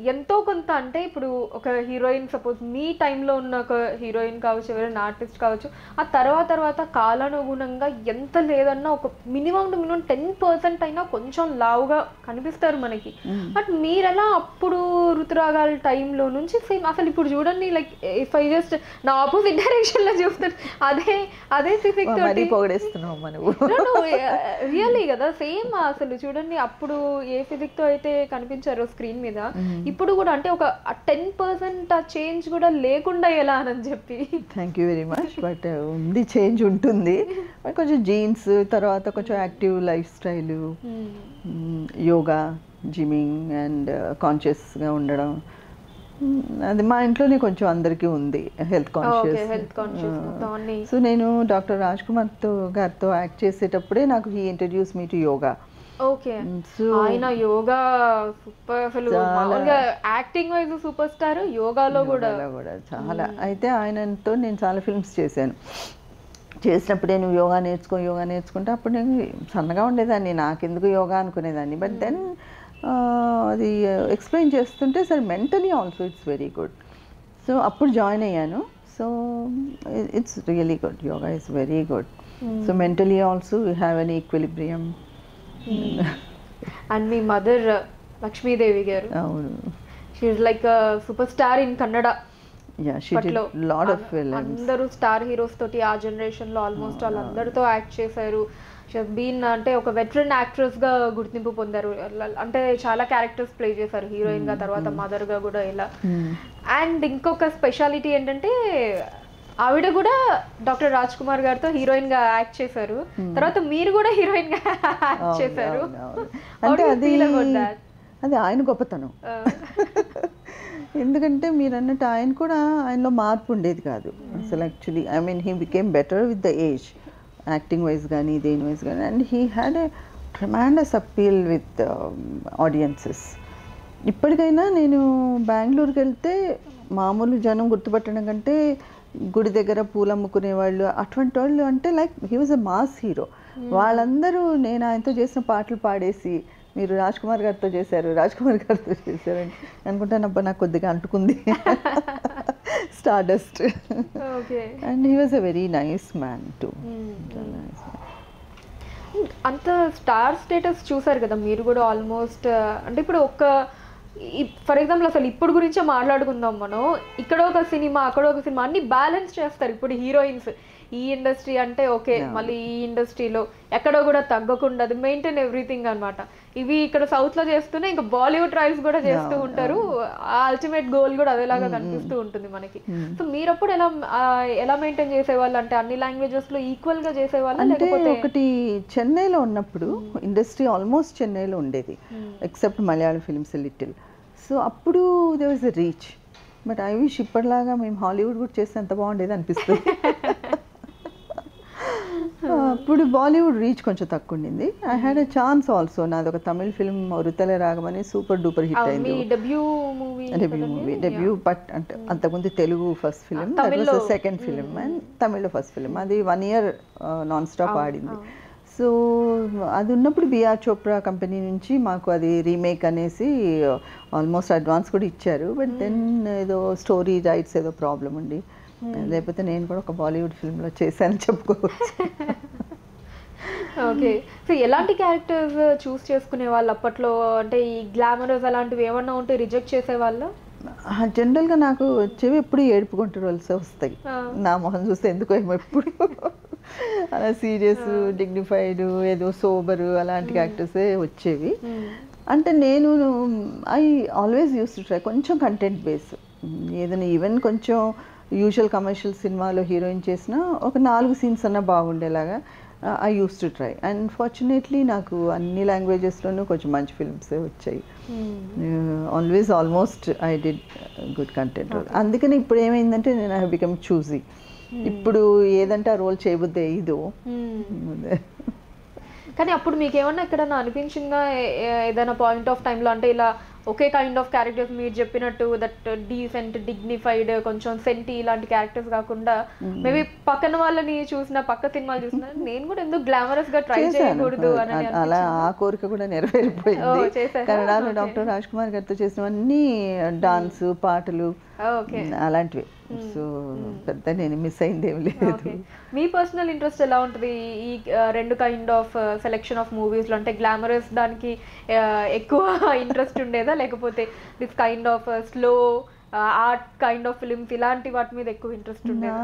ఎంతో కొంత అంటే ఇప్పుడు ఒక హీరోయిన్ సపోజ్ మీ టైంలో ఉన్న ఒక హీరోయిన్ కావచ్చు ఎవరైనా ఆర్టిస్ట్ కావచ్చు ఆ తర్వాత తర్వాత కాలానుగుణంగా ఎంత లేదన్నా ఒక minimum to minimum ten percent అయినా కొంచెం లావుగా కనిపిస్తారు మనకి. బట్ మీరెలా అప్పుడు ఋతురాగాల టైంలో నుంచి సేమ్ అసలు ఇప్పుడు చూడండి లైక్ ఇఫ్ ఐ జస్ట్ నా ఆపోజిట్ డైరెక్షన్లో చూస్తాను అదే అదే మనవు రియల్లీ కదా సేమ్ అసలు చూడండి అప్పుడు ఏ ఫిజిక్తో అయితే కనిపించారో స్క్రీన్ మీద. ఇప్పుడు కూడా అంటే ఒక టెన్ పర్సెంట్ ఆ చేంజ్ కూడా లేకుండా ఎలా అని చెప్పి. Thank you very much but ఉంది చేంజ్ ఉంటుంది. బట్ కొంచెం జీన్స్ తర్వాత కొంచెం active life style yoga gymming and కాన్షియస్గా ఉండడం. Mm, అది మా ఇంట్లోనే కొంచెం అందరికీ ఉంది హెల్త్ కాన్షియస్ సో నేను డాక్టర్ రాజ్ కుమార్తో గారితో యాక్ట్ చేసేటప్పుడే నాకు he introduce me to yoga okay. So ఆయన యోగా సూపర్ అసలు మామూలుగా యాక్టింగ్ వైజ్ సూపర్ స్టార్ యోగాలో కూడా. కూడా చాలా. అయితే ఆయనతో నేను చాలా ఫిల్మ్స్ చేశాను. చేసినప్పుడే నువ్వు యోగా నేర్చుకో యోగా నేర్చుకుంటే అప్పుడు నేను సన్నగా ఉండేదాన్ని. నాకెందుకు యోగా అనుకునేదాన్ని. బట్ దెన్ అది ఎక్స్ప్లెయిన్ చేస్తుంటే సరే mentally also it's very good so అప్పుడు జాయిన్ అయ్యాను. So it's really good yoga is very good so mentally also you have an equilibrium and me mother Lakshmidevi గారు అవును. She's like super star in Kannada lot of అందరూ star heroes తోటి ఆ జనరేషన్లో almost వాళ్ళందరితో act చేశారు. Been అంటే ఒక వెటరన్ యాక్ట్రెస్గా గుర్తింపు పొందారు. అంటే చాలా క్యారెక్టర్స్ ప్లే చేశారు. హీరోయిన్గా తర్వాత మదర్గా కూడా ఇలా. అండ్ ఇంకొక స్పెషాలిటీ ఏంటంటే ఆవిడ కూడా డాక్టర్ రాజ్ కుమార్ గారితో హీరోయిన్గా యాక్ట్ చేశారు. తర్వాత మీరు కూడా హీరోయిన్గా యాక్ట్ చేశారు. అంటే అది అది ఆయన గొప్పతనం. ఎందుకంటే మీరు అన్నట్టు ఆయన కూడా ఆయనలో మార్పు ఉండేది కాదు. అసలు actually I mean he became better with the age acting wise కానీ దేని వైజ్ కానీ and he had a tremendous appeal with audiences ఇప్పటికైనా నేను బెంగళూరుకి వెళ్తే మామూలు జనం గుర్తుపట్టడం కంటే గుడి దగ్గర పూలు అమ్ముకునే వాళ్ళు అటువంటి వాళ్ళు అంటే like he was a mass hero వాళ్ళందరూ నేను ఆయనతో చేసిన పాటలు పాడేసి మీరు రాజ్ కుమార్ గారితో చేశారు రాజ్ కుమార్ గారితో చేశారు అని అనుకుంటానబ్బా నాకు కొద్దిగా అంటుకుంది. Star dust okay okay and he was a very nice man to అంత స్టార్ స్టేటస్ చూసారు కదా మీరు కూడా ఆల్మోస్ట్ అంటే ఇప్పుడు ఒక్క ఫర్ ఎగ్జాంపుల్ అసలు ఇప్పుడు గురించే మాట్లాడుకుందాం మనం. ఇక్కడ ఒక సినిమా అక్కడ ఒక సినిమా అన్ని బ్యాలెన్స్ చేస్తారు ఇప్పుడు హీరోయిన్స్ ఈ ఇండస్ట్రీ అంటే ఓకే మళ్ళీ ఈ ఇండస్ట్రీలో ఎక్కడో కూడా తగ్గకుండా అది మెయింటైన్ ఎవ్రీథింగ్ అన్నమాట. ఇవి ఇక్కడ సౌత్లో చేస్తూనే ఇంకా బాలీవుడ్ ట్రైల్స్ కూడా చేస్తూ ఉంటారు. ఆ అల్టిమేట్ గోల్ కూడా అదేలాగా కనిపిస్తూ ఉంటుంది మనకి. సో మీరప్పుడు ఎలా ఆ, ఎలా మెయింటైన్ చేసేవాళ్ళు? అంటే అన్ని లాంగ్వేజెస్లో ఈక్వల్గా చేసేవాళ్ళు అంటే లేకపోతే? ఒకటి చెన్నైలో ఉన్నప్పుడు ఇండస్ట్రీ ఆల్మోస్ట్ చెన్నైలో ఉండేది. Except Malayalam films little so అప్పుడు they was a reach but I wish ఇప్పటిలాగా మేము హాలీవుడ్ కూడా చేస్తే ఎంత బాగుండేది అనిపిస్తుంది. అప్పుడు బాలీవుడ్ రీచ్ కొంచెం తక్కువ ఉండింది I had a chance also నాది ఒక తమిళ ఫిల్మ్ ఉరుతలే రాగమని సూపర్ డూపర్ హిట్ అయింది. డెబ్యూ మూవీ డెబ్యూ బట్ అంటే అంతకుముందు Telugu first film. Second film and తమిళ్ళో. First film అది వన్ ఇయర్ నాన్ స్టాప్ ఆడింది. సో అది ఉన్నప్పుడు బిఆర్ చోప్రా కంపెనీ నుంచి మాకు అది రీమేక్ అనేసి ఆల్మోస్ట్ అడ్వాన్స్ కూడా ఇచ్చారు. బట్ దెన్ ఏదో స్టోరీ రైట్స్ ఏదో ప్రాబ్లం ఉండి లేకపోతే నేను కూడా ఒక బాలీవుడ్ ఫిల్మ్లో చేశానని చెప్పుకోవచ్చు. ఓకే సో ఎలాంటి క్యారెక్టర్స్ చూస్ చేసుకునే వాళ్ళు అప్పట్లో? అంటే ఈ గ్లామరస్ అలాంటివి ఏమన్నా ఉంటే రిజెక్ట్ చేసే వాళ్ళ? జనరల్గా నాకు వచ్చేవి ఎప్పుడు ఏడుపుకుంటారు వలస వస్తాయి. నా మొహం చూస్తే ఎందుకో ఏమో ఎప్పుడు. అలా సీరియస్ డిగ్నిఫైడ్ ఏదో సోబరు అలాంటి క్యారెక్టర్సే వచ్చేవి. అంటే నేను I always use to try కొంచెం కంటెంట్ బేస్ ఏదైనా ఈవెన్ కొంచెం యూజువల్ కమర్షియల్ సినిమాలో హీరోయిన్ చేసిన ఒక నాలుగు సీన్స్ అన్నా బాగుండేలాగా I use to try and fortunately నాకు అన్ని లాంగ్వేజెస్లోనూ కొంచెం మంచి ఫిల్మ్సే వచ్చాయి. Always almost I did good content అందుకని ఇప్పుడు ఏమైందంటే నేను ఐ బికమ్ చూజీ ఇప్పుడు ఏదంటే ఆ రోల్ చేయబుద్దే ఇదో కానీ అప్పుడు మీకు ఏమన్నా ఎక్కడన్నా అనిపించిందా? ఏదైనా పాయింట్ ఆఫ్ టైంలో అంటే ఇలా ఒకే కైండ్ ఆఫ్ క్యారెక్టర్స్ మీరు చెప్పినట్టు దట్ డీసెంట్ డిగ్నిఫైడ్ కొంచెం సెంటి ఇలాంటి క్యారెక్టర్స్ కాకుండా మేబీ పక్కన వాళ్ళని చూసిన పక్క సినిమాలు చూసిన నేను కూడా ఎందుకు గ్లామరస్గా ట్రై చేయకూడదు అని అలా ఆ కోరిక కూడా నెరవేరిపోయింది? కన్నడలో. డాక్టర్ రాజ్ కుమార్ గారితో చేసినవన్నీ డాన్స్ పాటలు ఓకే. అలాంటివి. సో పెద్ద నేను మిస్ అయింది ఏం లేదు మీ పర్సనల్ ఇంట్రెస్ట్ ఎలా ఉంటుంది? ఈ రెండు కైండ్ ఆఫ్ సెలెక్షన్ ఆఫ్ మూవీస్లో అంటే గ్లామరస్ దానికి ఎక్కువ ఇంట్రెస్ట్ ఉండేదా? లేకపోతే this kind of slow art kind of films ఇలాంటి వాటి మీద ఎక్కువ ఇంట్రెస్ట్ ఉండేదా?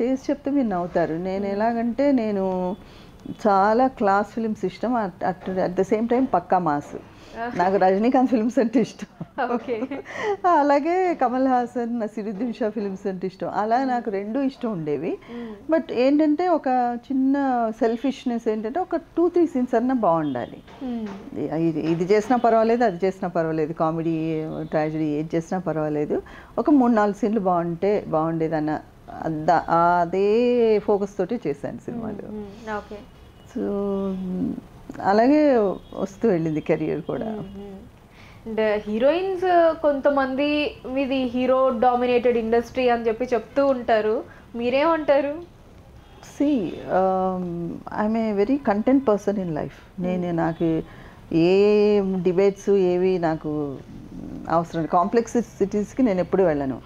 టేస్ట్ చెప్తే మీరు నవ్వుతారు. నేను ఎలాగంటే నేను చాలా క్లాస్ ఫిలిమ్స్ ఇష్టం. At at the same time Pakka mass. నాకు రజనీకాంత్ ఫిల్మ్స్ అంటే ఇష్టం. ఓకే అలాగే కమల్ హాసన్ నసీరుద్దీన్ షా ఫిల్మ్స్ అంటే ఇష్టం. అలా నాకు రెండు ఇష్టం ఉండేవి. బట్ ఏంటంటే ఒక చిన్న సెల్ఫిష్నెస్ ఏంటంటే ఒక టూ త్రీ సీన్స్ అన్నా బాగుండాలి. ఇది ఇది చేసినా పర్వాలేదు అది చేసినా పర్వాలేదు. కామెడీ ట్రాజడీ ఏది చేసినా పర్వాలేదు. ఒక మూడు నాలుగు సీన్లు బాగుంటే బాగుండేది అన్న అద్ద- అదే ఫోకస్ తోటి చేశాను సినిమాలు. ఓకే సో అలాగే వస్తూ వెళ్ళింది కెరియర్ కూడా. అండ్ హీరోయిన్స్ కొంతమంది మీది హీరో డామినేటెడ్ ఇండస్ట్రీ అని చెప్పి చెప్తూ ఉంటారు. మీరేమంటారు? See I'm a very content person in life నేను నాకు ఏ డిబేట్స్ ఏవి నాకు అవసరం కాంప్లెక్సిటీస్కి నేను ఎప్పుడు వెళ్ళను.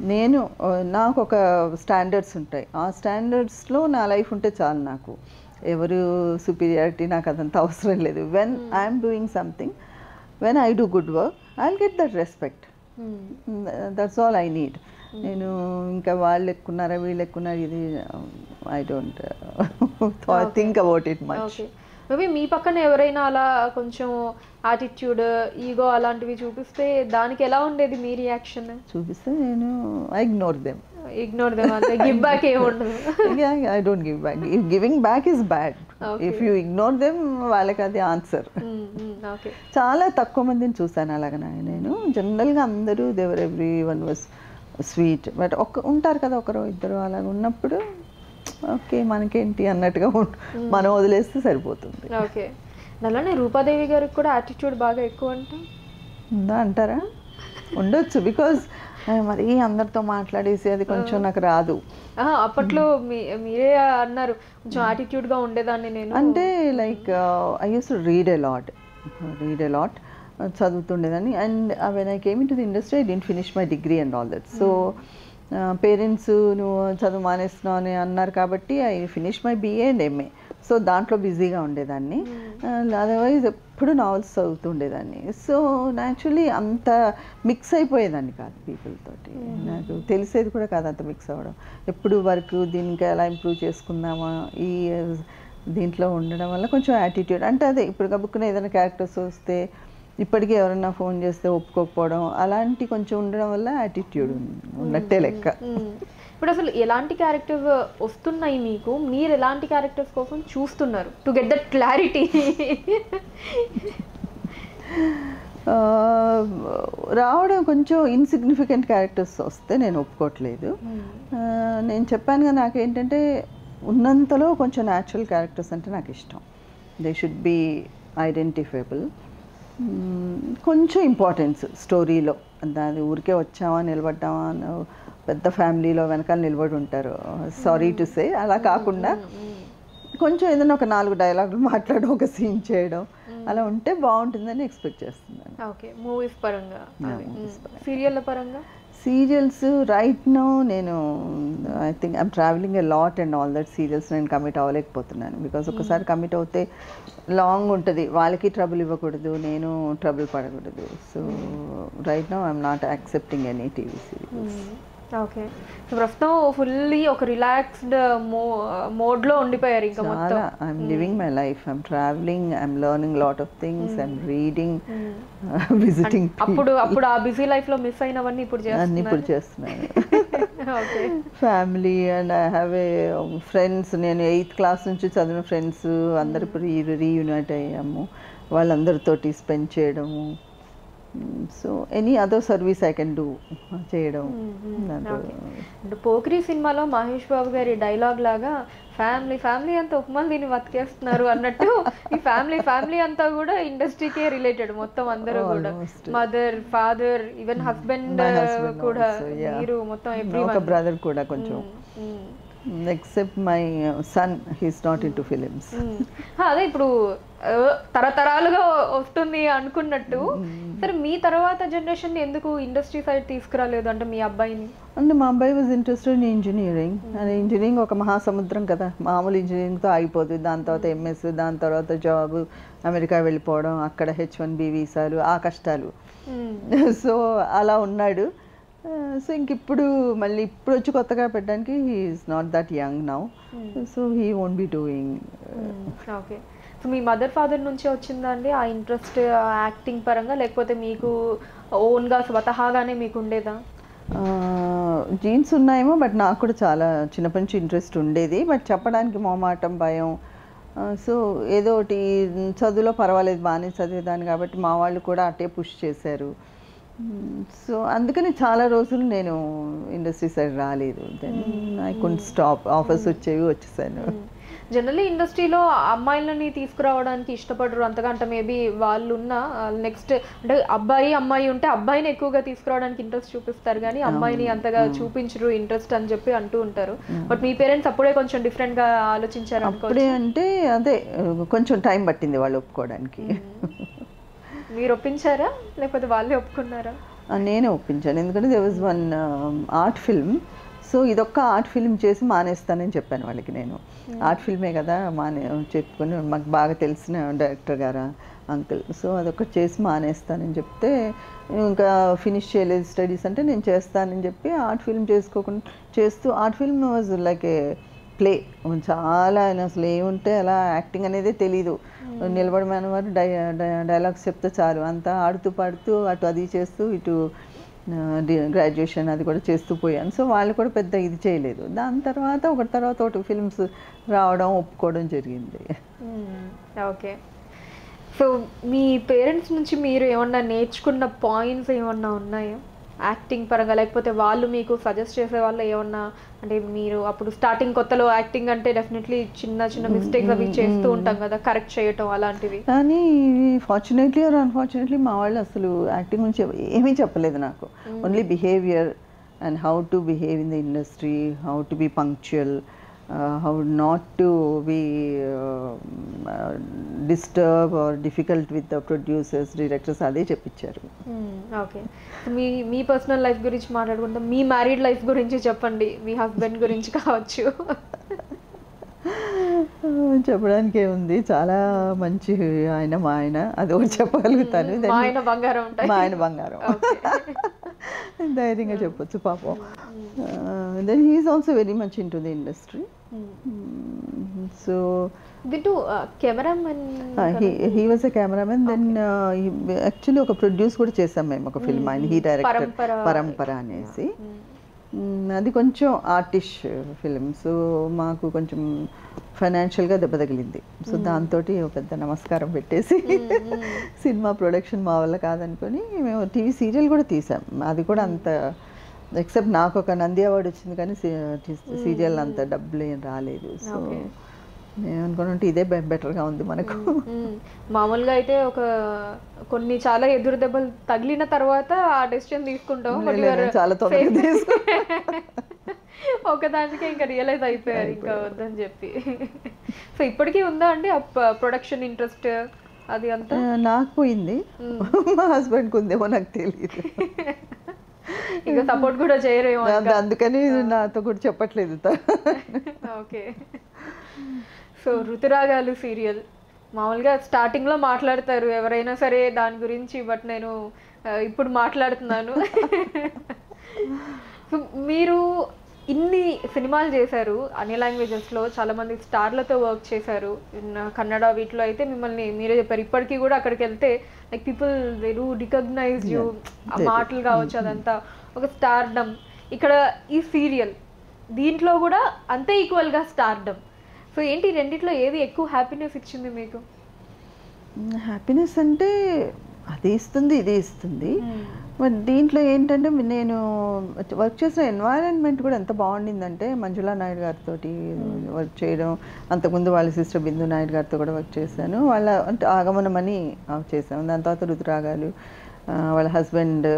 నేను ఆ, నాకు ఒక స్టాండర్డ్స్ ఉంటాయి. ఆ స్టాండర్డ్స్లో నా లైఫ్ ఉంటే చాలు నాకు. ఎవరు సుపీరియారిటీ నాకు అదంతా అవసరం లేదు. When I'm doing something when I do good work I get that respect that's all I need నేను ఇంకా వాళ్ళు ఎక్కున్నారా వీళ్ళు ఎక్కున్నారు ఇది I don't think about it much maybe మీ పక్కన ఎవరైనా అలా కొంచెం యాటిట్యూడ్ ఈగో అలాంటివి చూపిస్తే దానికి ఎలా ఉండేది మీ రియాక్షన్ చూపిస్తే నేను I ignore them ignore them give back ఏమి ఉండదు. I don't give back giving back is bad if you ignore them వాళ్ళకి అది ఆన్సర్ ఓకే చాలా తక్కువ మందిని చూశాను అలాగ నేను. జనరల్గా అందరూ they were every one was sweet but ఒక ఉంటారు కదా ఒకరు ఇద్దరు అలాగ ఉన్నప్పుడు ఓకే మనకేంటి అన్నట్టుగా ఉం- మనం వదిలేస్తే సరిపోతుంది. ఓకే అలానే రూపాదేవి గారికి కూడా యాటిట్యూడ్ బాగా ఎక్కువ అంట. ఉందా అంటారా? ఉండొచ్చు. బికాజ్ మరీ అందరితో మాట్లాడేసి అది కొంచెం నాకు రాదు. అప్పట్లో మీ మీరే అన్నారు కొంచెం యాటిట్యూడ్గా ఉండేదాన్ని నేను. అంటే like I use read a lot read a lot చదువుతుండేదాన్ని. And when I came in to the industry I didn't finish my degree and all that so parents నువ్వు చదువు మానేస్తున్నావు అని అన్నారు కాబట్టి I finish my BA and MA so దాంట్లో బిజీగా ఉండేదాన్ని. Otherwise ఎప్పుడు నావెల్స్ చదువుతుండేదాన్ని. సో న్యాచురలీ అంత మిక్స్ అయిపోయేదాన్ని కాదు పీపుల్ తోటి. నాకు తెలిసేది కూడా కాదు అంత మిక్స్ అవ్వడం. ఎప్పుడు వర్క్ దీనికి ఎలా ఇంప్రూవ్ చేసుకుందామా ఈ దీంట్లో ఉండడం వల్ల కొంచెం యాటిట్యూడ్ అంటే అదే ఇప్పుడు గబుక్కున ఏదైనా క్యారెక్టర్స్ వస్తే ఇప్పటికీ ఎవరైనా ఫోన్ చేస్తే ఒప్పుకోకపోవడం అలాంటి కొంచెం ఉండడం వల్ల యాటిట్యూడ్ ఉన్నట్టే లెక్క. ఇప్పుడు అసలు ఎలాంటి క్యారెక్టర్స్ వస్తున్నాయి మీకు? మీరు ఎలాంటి క్యారెక్టర్స్ కోసం చూస్తున్నారు? టు గెట్ దట్ క్లారిటీ రావడం కొంచెం ఇన్సిగ్నిఫికెంట్ క్యారెక్టర్స్ వస్తే నేను ఒప్పుకోవట్లేదు ఆ, నేను చెప్పాను కదా నాకేంటంటే ఉన్నంతలో కొంచెం న్యాచురల్ క్యారెక్టర్స్ అంటే నాకు ఇష్టం. దే షుడ్ బి ఐడెంటిఫైబుల్ కొంచెం ఇంపార్టెన్స్ స్టోరీలో దాని ఊరికే వచ్చామా నిలబడ్డామా అని పెద్ద ఫ్యామిలీలో వెనకాల నిలబడి ఉంటారు. సారీ టు సే అలా కాకుండా కొంచెం ఏదైనా ఒక నాలుగు డైలాగులు మాట్లాడడం ఒక సీన్ చేయడం అలా ఉంటే బాగుంటుందని ఎక్స్పెక్ట్ చేస్తున్నాను. ఓకే మూవీస్ పరంగా. సీరియల్ పరంగా. సీరియల్స్ రైట్ నో నేను I think I'm traveling a lot and all that serials నేను కమిట్ అవ్వలేకపోతున్నాను. బికాస్ ఒకసారి కమిట్ అవుతే లాంగ్ ఉంటుంది. వాళ్ళకి ట్రబుల్ ఇవ్వకూడదు నేను ట్రబుల్ పడకూడదు. So right now I'm not accepting any TV serials okay. ప్రస్తుతం ఫుల్లీ ఒక రిలాక్స్డ్ మో మోడ్లో ఉండిపోయారు ఇంకా మొత్తం. I'm living my life I'm traveling I'm learning lot of things I'm reading visiting అప్పుడు అప్పుడు ఆ బిజీ లైఫ్లో మిస్ అయినవన్నీ ఇప్పుడు అన్ని ఇప్పుడు చేస్తున్నాను. Family and I have a friends నేను ఎయిత్ క్లాస్ నుంచి చదివిన ఫ్రెండ్స్ అందరు ఇప్పుడు రీయూనైట్ అయ్యాము. వాళ్ళందరితోటి స్పెండ్ చేయడము. So any other service I can do చేయడం? నాకు అంటే పోకిరి సినిమాలో మహేష్ బాబు గారి డైలాగ్ లాగా ఫ్యామిలీ ఫ్యామిలీ అంతా ఉప్మాలు దీన్ని బతికేస్తున్నారు అన్నట్టు ఈ ఫ్యామిలీ ఫ్యామిలీ అంతా కూడా ఇండస్ట్రీకే రిలేటెడ్ మొత్తం అందరూ కూడా. Almost. Mother father even husband కూడా. మీరు మొత్తం బ్రదర్ కూడా కొంచెం. Except my son he's not in to films అదే ఇప్పుడు తరతరాలుగా వస్తుంది అనుకున్నట్టు సరే మీ తర్వాత జనరేషన్ ఎందుకు ఇండస్ట్రీ సైడ్ తీసుకురాలేదు? అంటే మీ అబ్బాయిని? అంటే మా అబ్బాయి was interested in engineering and engineering ఒక మహాసముద్రం కదా. మామూలు ఇంజనీరింగ్తో ఆగిపోతుంది దాని తర్వాత ఎంఎస్ దాని తర్వాత జాబ్ అమెరికా వెళ్ళిపోవడం అక్కడ హెచ్ వన్ బి వీసాలు ఆ కష్టాలు. సో అలా ఉన్నాడు. సో ఇంక ఇప్పుడు మళ్ళీ ఇప్పుడు వచ్చి కొత్తగా పెట్టడానికి he's not that young now so he won't be doing okay so me mother father నుంచే వచ్చిందా అండి? ఆ ఇంట్రెస్ట్ యాక్టింగ్ పరంగా లేకపోతే మీకు ఓన్గా స్వతహాగానే మీకు ఉండేదా? జీన్స్ ఉన్నాయేమో బట్ నాకు కూడా చాలా చిన్నప్పటి నుంచి ఇంట్రెస్ట్ ఉండేది. బట్ చెప్పడానికి మొహమాటం భయం సో ఏదో ఒకటి చదువులో పర్వాలేదు బాగానే చదివేదాన్ని కాబట్టి మా వాళ్ళు కూడా అటే పుష్ చేశారు. సో అందుకని చాలా రోజులు నేను ఇండస్ట్రీ సైడ్ రాలేదు. Then I could stop offers వచ్చేవి వచ్చేసాను జనరల్లీ ఇండస్ట్రీలో అమ్మాయిలని తీసుకురావడానికి ఇష్టపడరు. అంతగా అంటే మేబీ వాళ్ళు ఉన్న నెక్స్ట్ అంటే అబ్బాయి అమ్మాయి ఉంటే అబ్బాయిని ఎక్కువగా తీసుకురావడానికి ఇంట్రెస్ట్ చూపిస్తారు కానీ అమ్మాయిని అంతగా చూపించరు ఇంట్రెస్ట్ అని చెప్పి అంటూ ఉంటారు. బట్ మీ పేరెంట్స్ అప్పుడే కొంచెం డిఫరెంట్గా ఆలోచించారు అప్పుడే అంటే అదే కొంచెం టైం పట్టింది వాళ్ళు ఒప్పుకోవడానికి. మీరు ఒప్పించారా? లేకపోతే వాళ్ళే ఒప్పుకున్నారా? నేనే ఒప్పించాను. ఎందుకంటే they was one art film so ఇదొక్క art film చేసి మానేస్తానని చెప్పాను వాళ్ళకి నేను. ఆర్ట్ ఫిల్మే కదా మానే చెప్పుకొని మాకు బాగా తెలిసిన డైరెక్టర్ గారా అంకుల్ సో అదొకటి చేసి మానేస్తానని చెప్తే ఇంకా ఫినిష్ చేయలేదు స్టడీస్ అంటే నేను చేస్తానని చెప్పి ఆర్ట్ ఫిల్మ్ చేసుకోకుండా చేస్తూ art film was like a play. చాలా ఆయన అసలు ఏముంటే అలా యాక్టింగ్ అనేది తెలీదు. నిలబడమైన వారు డై డైలాగ్స్ చెప్తే చాలు. అంతా ఆడుతూ పాడుతూ అటు అది చేస్తూ ఇటు గ్రాడ్యుయేషన్ అది కూడా చేస్తూ పోయాను. సో వాళ్ళు కూడా పెద్ద ఇది చేయలేదు. దాని తర్వాత ఒకటి తర్వాత ఒకటి ఫిల్మ్స్ రావడం ఒప్పుకోవడం జరిగింది. ఓకే. సో మీ పేరెంట్స్ నుంచి మీరు ఏమన్నా నేర్చుకున్న పాయింట్స్ ఏమన్నా ఉన్నాయా? యాక్టింగ్ పరంగా లేకపోతే వాళ్ళు మీకు సజెస్ట్ చేసే వాళ్ళు ఏమన్నా అంటే మీరు అప్పుడు స్టార్టింగ్ కొత్తలో యాక్టింగ్ అంటే డెఫినెట్లీ చిన్న చిన్న మిస్టేక్స్ అవి చేస్తూ ఉంటాం కదా కరెక్ట్ చేయటం అలాంటివి. కానీ ఫార్చునేట్లీ ఆర్ అన్ఫార్చునేట్లీ మా వాళ్ళు అసలు యాక్టింగ్ గురించి ఏమీ చెప్పలేదు నాకు. Only behaviour and how to behave in the industry how to be punctual how not to be disturb or difficult with the producers directors అదే చెప్పించారు. Hmm, ఓకే మీ మీ పర్సనల్ లైఫ్ గురించి మాట్లాడుకుంటాం మీ మ్యారీడ్ లైఫ్ గురించి చెప్పండి. మీ హస్బెండ్ గురించి కావచ్చు. చెప్పడానికి ఏముంది చాలా మంచి ఆయన మా ఆయన. అది ఒకటి చెప్పగలుగుతాను. Then మా ఆయన బంగారం మా ఆయన బంగారం. ధైర్యంగా చెప్పొచ్చు పాపం. Then he's also very much in to the industry so he was a cameraman then actually ఒక ప్రొడ్యూస్ కూడా చేసాం మేము ఒక ఫిల్మ్ ఆయన హీ డైరెక్టర్ పరంపర. అనేసి. అది కొంచెం ఆర్టిష్ ఫిలిం సో మాకు కొంచెం ఫైనాన్షియల్గా దెబ్బ తగిలింది. సో దాంతో పెద్ద నమస్కారం పెట్టేసి సినిమా ప్రొడక్షన్ మా వల్ల కాదనుకొని మేము టీవీ సీరియల్ కూడా తీసాం. అది కూడా అంత ఎక్సెప్ట్ నాకు ఒక నంది అవార్డు వచ్చింది కానీ సీరియల్ అంత డబ్బులు ఏం రాలేదు. సో. నేను అనుకున్నట్టు ఇదే బెటర్గా ఉంది మనకు. మ్మ్. మామూలుగా అయితే ఒక కొన్ని చాలా ఎదురు దెబ్బలు తగిలిన తర్వాత ఆ డెసిషన్ తీసుకుంటాం. చాలా తొందరగా. ఒకదానికి ఇంకా రియలైజ్ అయిపోయారు ఇంకా వద్దని చెప్పి. సో ఇప్పటికీ ఉందా అండి ఆ ప్రొడక్షన్ ఇంట్రెస్ట్ అది అంతా? నాకు పోయింది మా హస్బెండ్కి ఉందేమో నాకు తెలియదు ఇంకా సపోర్ట్ కూడా చేయరేమో అది అందుకని నాతో కూడా చెప్పట్లేదు ఓకే. So Ruturagalu serial. మామూలుగా స్టార్టింగ్లో మాట్లాడతారు ఎవరైనా సరే దాని గురించి బట్ నేను ఇప్పుడు మాట్లాడుతున్నాను. సో మీరు ఇన్ని సినిమాలు చేశారు అన్ని లాంగ్వేజెస్లో చాలామంది స్టార్లతో వర్క్ చేశారు. కన్నడ వీటిలో అయితే మిమ్మల్ని మీరే చెప్పారు. ఇప్పటికీ కూడా అక్కడికి వెళ్తే like people they do recognise you ఆ మాటలు కావచ్చు అదంతా ఒక స్టార్డమ్ ఇక్కడ ఈ సీరియల్ దీంట్లో కూడా అంతే ఈక్వల్గా స్టార్డమ్ సో ఏంటి రెండిట్లో ఏది ఎక్కువ హ్యాపీనెస్ ఇచ్చింది మీకు? హ్యాపీనెస్ అంటే అది ఇస్తుంది ఇది ఇస్తుంది. మరి దీంట్లో ఏంటంటే నేను వర్క్ చేసిన ఎన్వైరన్మెంట్ కూడా ఎంత బాగుండిందంటే మంజులా నాయుడు గారితో వర్క్ చేయడం. అంతకుముందు వాళ్ళ సిస్టర్ బిందు నాయుడు గారితో కూడా వర్క్ చేశాను. వాళ్ళ అంటే ఆగమనమని చేశాను. దాని తర్వాత రుతురాగాలు వాళ్ళ హస్బెండ్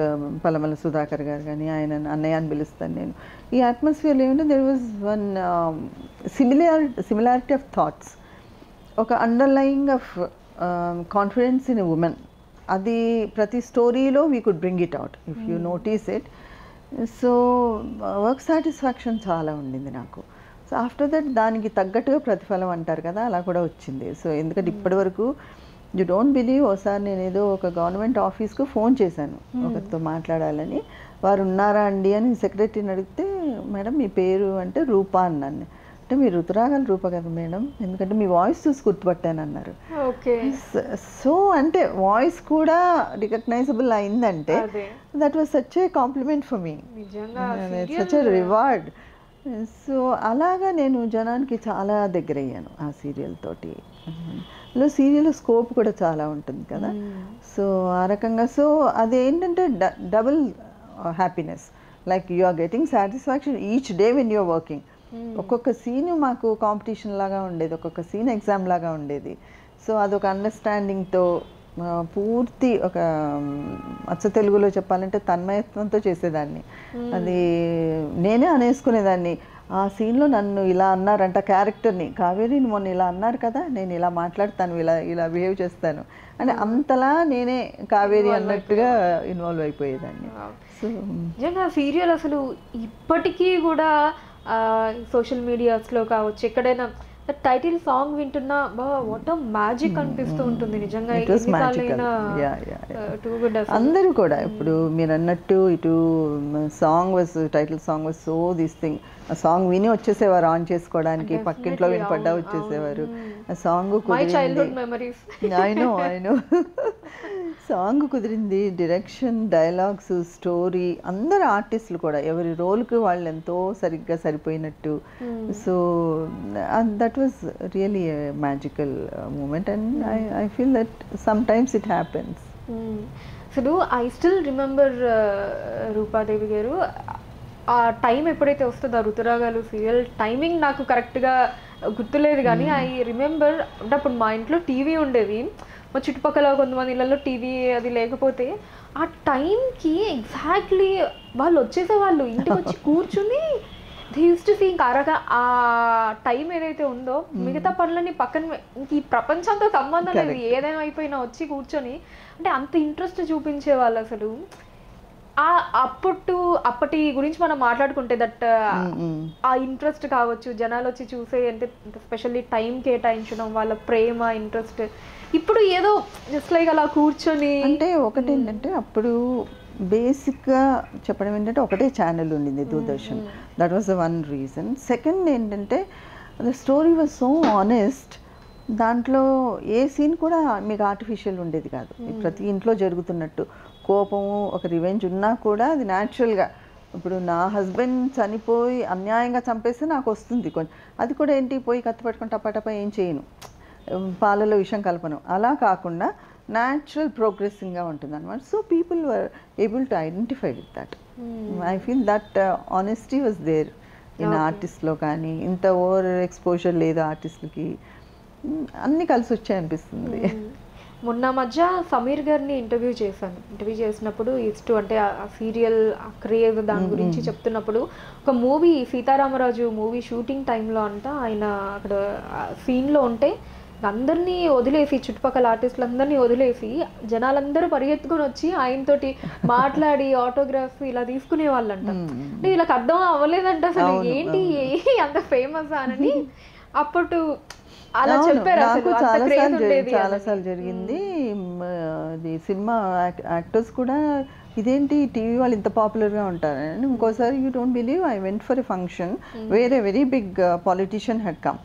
పలమల సుధాకర్ గారు కానీ ఆయన అన్నయ్య అని పిలుస్తాను నేను. ఈ అట్మాస్ఫియర్లో ఏమంటే there was one similar similarity of thoughts ఒక underlying of confidence in a woman అది ప్రతి స్టోరీలో we could bring it out if you notice it so work satisfaction చాలా ఉండింది నాకు. సో ఆఫ్టర్ దట్ దానికి తగ్గట్టుగా ప్రతిఫలం అంటారు కదా అలా కూడా వచ్చింది. సో ఎందుకంటే ఇప్పటి వరకు యూ డోంట్ బిలీవ్ ఒకసారి నేను ఏదో ఒక గవర్నమెంట్ ఆఫీస్కు ఫోన్ చేశాను. ఒకరితో మాట్లాడాలని. వారు ఉన్నారా అండి? అని సెక్రటరీని అడిగితే మేడం మీ పేరు అంటే రూపా అన్నాను. అంటే మీరు రుతురాగల రూప కదా మేడం? ఎందుకంటే మీ వాయిస్ చూసి గుర్తుపట్టాను అన్నారు ఓకే. సో అంటే వాయిస్ కూడా రికగ్నైజబుల్ అయిందంటే that was such a compliment for me. Such a reward. So అలాగా నేను జనానికి చాలా దగ్గరయ్యాను ఆ సీరియల్ తోటి. లో సీరియల్ స్కోప్ కూడా చాలా ఉంటుంది కదా. సో ఆ రకంగా సో అదేంటంటే double happiness. Like you are getting satisfaction each day when you're working ఒక్కొక్క సీన్ మాకు కాంపిటీషన్ లాగా ఉండేది ఒక్కొక్క సీన్ ఎగ్జామ్ లాగా ఉండేది. సో అదొక అండర్స్టాండింగ్తో పూర్తి ఒక అచ్చ తెలుగులో చెప్పాలంటే తన్మయత్వంతో చేసేదాన్ని. అది నేనే అనేసుకునేదాన్ని. ఆ సీన్లో నన్ను ఇలా అన్నారంట క్యారెక్టర్ని కావేరిని మొన్న ఇలా అన్నారు కదా నేను ఇలా మాట్లాడతాను ఇలా ఇలా బిహేవ్ చేస్తాను. అని అంతలా నేనే కావేరి అన్నట్టుగా ఇన్వాల్వ్ అయిపోయేదాన్ని. సో నిజంగా సీరియల్ అసలు ఇప్పటికీ కూడా సోషల్ మీడియాస్లో కావచ్చు ఎక్కడైనా టైటిల్ సాంగ్ వింటున్నా బా వాట్ మ్యాజిక్ అనిపిస్తూ ఉంటుంది నిజంగా. అందరూ కూడా ఇప్పుడు మీరు అన్నట్టు ఇటు song was title song was so this thing song విని వచ్చేసేవారు ఆన్ చేసుకోవడానికి పక్కింట్లో వినపడ్డా వచ్చేసేవారు. సాంగ్ కుదిరింది. సాంగ్ కుదిరింది డైరెక్షన్ డైలాగ్స్ స్టోరీ అందరు ఆర్టిస్టులు కూడా ఎవరి రోల్కి వాళ్ళు ఎంతో సరిగ్గా సరిపోయినట్టు. So that was really magical moment and I I feel that some times it happens అసలు ఐ స్టిల్ రిమెంబర్ రూపాదేవి గారు ఆ టైం ఎప్పుడైతే వస్తుందో రుతురాగాలు సీరియల్ టైమింగ్ నాకు కరెక్ట్గా గుర్తులేదు కానీ ఐ రిమెంబర్ అంటే అప్పుడు మా ఇంట్లో టీవీ ఉండేది మా చుట్టుపక్కల కొంతమంది ఇళ్ళల్లో టీవీ అది లేకపోతే ఆ టైంకి ఎగ్జాక్ట్లీ వాళ్ళు వచ్చేసేవాళ్ళు. ఇంటికి వచ్చి కూర్చుని టు సీ ఇంకా అరగా ఆ టైం ఏదైతే ఉందో మిగతా పనులన్నీ పక్కన ఇంక ఈ ప్రపంచంతో సంబంధం లేదు. ఏదైనా అయిపోయినా వచ్చి కూర్చొని అంటే అంత ఇంట్రెస్ట్ చూపించే వాళ్ళు అసలు. అప్పుడు అప్పటి గురించి మనం మాట్లాడుకుంటే దట్ ఆ ఇంట్రెస్ట్ కావచ్చు జనాలు వచ్చి చూసే అంటే స్పెషల్లీ టైం కేటాయించడం వాళ్ళ ప్రేమ ఇంట్రెస్ట్. ఇప్పుడు ఏదో జస్ట్ లైక్ అలా కూర్చొని అంటే ఒకటి ఏంటంటే అప్పుడు బేసిక్గా చెప్పడం ఏంటంటే ఒకటే ఛానల్ ఉండింది Doordarshan. That was the one reason second ఏంటంటే the story was so honest దాంట్లో ఏ సీన్ కూడా మీకు ఆర్టిఫిషియల్ ఉండేది కాదు. ప్రతి ఇంట్లో జరుగుతున్నట్టు. కోపము ఒక రివెంజ్ ఉన్నా కూడా అది న్యాచురల్గా ఇప్పుడు నా హస్బెండ్ చనిపోయి అన్యాయంగా చంపేస్తే నాకు వస్తుంది కొంచెం. అది కూడా ఏంటి? పోయి కత్తి పట్టుకొని టపాటప ఏం చేయను. పాలలో విషం కలపను. అలా కాకుండా న్యాచురల్ ప్రోగ్రెసింగ్గా ఉంటుంది అనమాట so people were able to identify with that I feel that honesty was there in ఆర్టిస్ట్లో కానీ ఇంత ఓవర్ ఎక్స్పోజర్ లేదు ఆర్టిస్ట్లకి అన్నీ కలిసి వచ్చాయి అనిపిస్తుంది. మొన్న మధ్య సమీర్ గారిని ఇంటర్వ్యూ చేశాను. ఇంటర్వ్యూ చేసినప్పుడు ఇష్టం అంటే ఆ సీరియల్ ఆ క్రేజ్ దాని గురించి చెప్తున్నప్పుడు ఒక మూవీ సీతారామరాజు మూవీ షూటింగ్ టైంలో అంట ఆయన అక్కడ సీన్లో ఉంటే అందరినీ వదిలేసి చుట్టుపక్కల ఆర్టిస్టులు అందరినీ వదిలేసి జనాలందరూ పరిగెత్తుకొని వచ్చి ఆయనతోటి మాట్లాడి ఆటోగ్రాఫ్ ఇలా తీసుకునే వాళ్ళంట. అంటే వీళ్ళకి అర్థం అవ్వలేదంట అసలు. ఏంటి అంత ఫేమస్ అని. అప్పుడు అలా చెప్పారు నాకు చాలా సార్లు జరిగింది. అది సినిమా యాక్టర్స్ కూడా ఇదేంటి టీవీ వాళ్ళు ఇంత పాపులర్గా ఉంటారని ఇంకోసారి you don't believe I went for a function వేరే very big politician head come.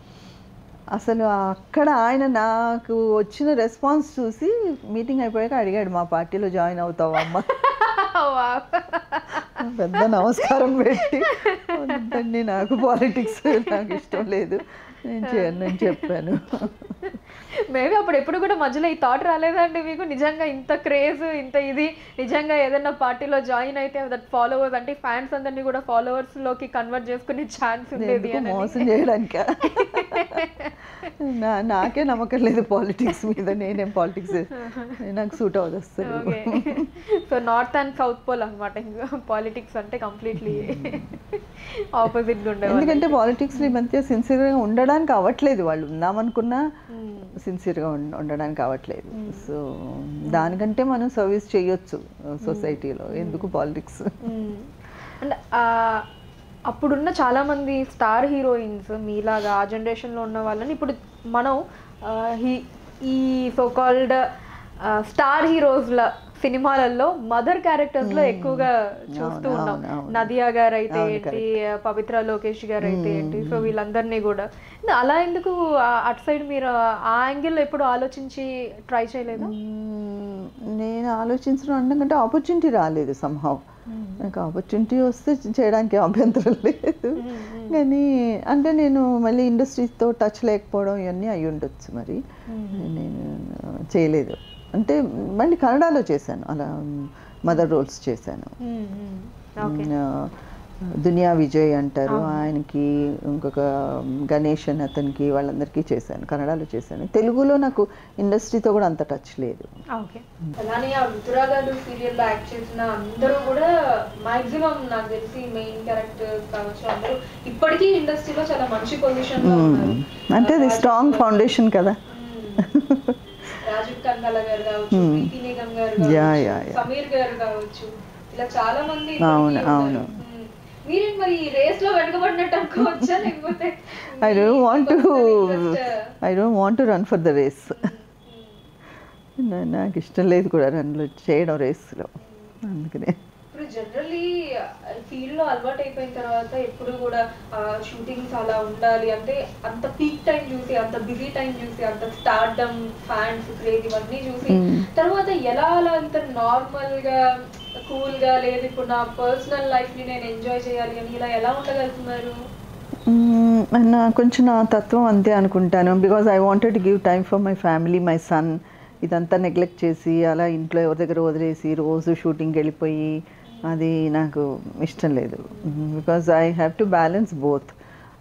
అసలు అక్కడ ఆయన నాకు వచ్చిన రెస్పాన్స్ చూసి మీటింగ్ అయిపోయాక అడిగాడు మా పార్టీలో జాయిన్ అవుతావా అమ్మ. పెద్ద నమస్కారం పెట్టి నాకు పాలిటిక్స్ నాకు ఇష్టం లేదు. నేను చేయను నేను చెప్పాను. మేబీ అప్పుడు ఎప్పుడు కూడా మధ్యలో ఈ థాట్ రాలేదండి మీకు? నిజంగా ఇంత క్రేజ్ ఇంత ఇది నిజంగా ఏదైనా పార్టీలో జాయిన్ అయితే దట్ ఫాలోవర్స్ అంటే ఫ్యాన్స్ అందరినీ కూడా ఫాలోవర్స్లోకి కన్వర్ట్ చేసుకునే ఛాన్స్ ఉండేది మోసం చేయడానిక? నాకే నమ్మకం లేదు పాలిటిక్స్ మీద. నేనేం పాలిటిక్స్ నాకు సూట్ అవ్వదు అసలు so north and south pole అనమాట ఇంకా పాలిటిక్స్ అంటే కంప్లీట్లీ ఆపోజిట్గా ఉండేవాళ్ళు. ఎందుకంటే పాలిటిక్స్ ఈ మధ్య సిన్సియర్గా ఉండడానికి అవ్వట్లేదు. వాళ్ళు ఉందామనుకున్నా సిన్సియర్గా ఉండడానికి అవ్వట్లేదు సో దానికంటే మనం సర్వీస్ చేయొచ్చు సొసైటీలో ఎందుకు పాలిటిక్స్ అండ్ అప్పుడున్న చాలా మంది స్టార్ హీరోయిన్స్ మీలాగా ఆ జనరేషన్లో ఉన్న వాళ్ళని ఇప్పుడు మనం హీ- ఈ సో కాల్డ్ స్టార్ హీరోస్ల సినిమాలలో మదర్ క్యారెక్టర్స్లో ఎక్కువగా చూస్తూ ఉన్నాం. నదియా గారు అయితే ఏంటి పవిత్ర లోకేష్ గారు అయితే ఏంటి సో వీళ్ళందరినీ కూడా. అలా ఎందుకు అటు సైడ్ మీరు ఆ యాంగిల్ ఎప్పుడు ఆలోచించి ట్రై చేయలేదు. నేను ఆలోచించడం ఎందుకంటే ఆపర్చునిటీ రాలేదు సంహవ్ నాకు ఆపర్చునిటీ వస్తే చేయడానికి అభ్యంతరం లేదు. కానీ అంటే నేను మళ్ళీ ఇండస్ట్రీతో టచ్ లేకపోవడం ఇవన్నీ అయి ఉండొచ్చు మరి నేను చేయలేదు. అంటే మళ్ళీ కన్నడలో చేశాను. అలా మదర్ రోల్స్ చేశాను. దునియా విజయ్ అంటారు. ఆయనకి ఇంకొక గణేష్ అని అతనికి వాళ్ళందరికీ చేశాను. కన్నడలో చేశాను. తెలుగులో నాకు ఇండస్ట్రీతో కూడా అంత టచ్ లేదు. ఓకే. అలానే ఆ రుతురాగాలు సీరియల్లో యాక్ట్ చేసిన అందరూ కూడా మాక్సిమం నాకు తెలిసి మెయిన్ క్యారెక్టర్ కావచ్చు అందరూ ఇప్పటికీ ఇండస్ట్రీలో చాలా మంచి పొజిషన్లో ఉన్నారు. అంటే అది స్ట్రాంగ్ ఫౌండేషన్ కదా. రాజీవ్ కన్నాల గారు కావచ్చు ప్రీతి నిగమ్ గారు కావచ్చు. సమీర్ గారు కావచ్చు ఇలా చాలా మంది అవును. అవును. మ్మ్. మీరు మరి రేస్లో వెనకబడినట్టు అనుకోవచ్చా లేకపోతే I don't want to I don't want to run for the race. నాకు ఇష్టం లేదు కూడా రన్లో చేయడం రేస్లో అందుకనే ఇప్పుడు జనరల్లీ ఫీల్డ్లో అలవాటు అయిపోయిన తర్వాత ఎప్పుడు కూడా షూటింగ్స్ అలా ఉండాలి అంటే అంత పీక్ టైం చూసి అంత బిజీ టైం చూసి అంత స్టార్డమ్ ఫ్యాన్స్ క్రేజ్ ఇవన్నీ చూసి Mm. తర్వాత ఎలా అలా అంత నార్మల్గా కూల్గా లేదు ఇప్పుడు నా పర్సనల్ లైఫ్ని నేను ఎంజాయ్ చేయాలి అని ఇలా ఎలా ఉండగలుగుతున్నారు? మ్మ్, నా కొంచెం నా తత్వం అంతే అనుకుంటాను. Because I wanted give time for my family my son ఇదంతా నెగ్లెక్ట్ చేసి అలా ఇంట్లో ఎవరి దగ్గర వదిలేసి రోజు షూటింగ్కి వెళ్ళిపోయి అది నాకు ఇష్టం లేదు. Because I have to balance both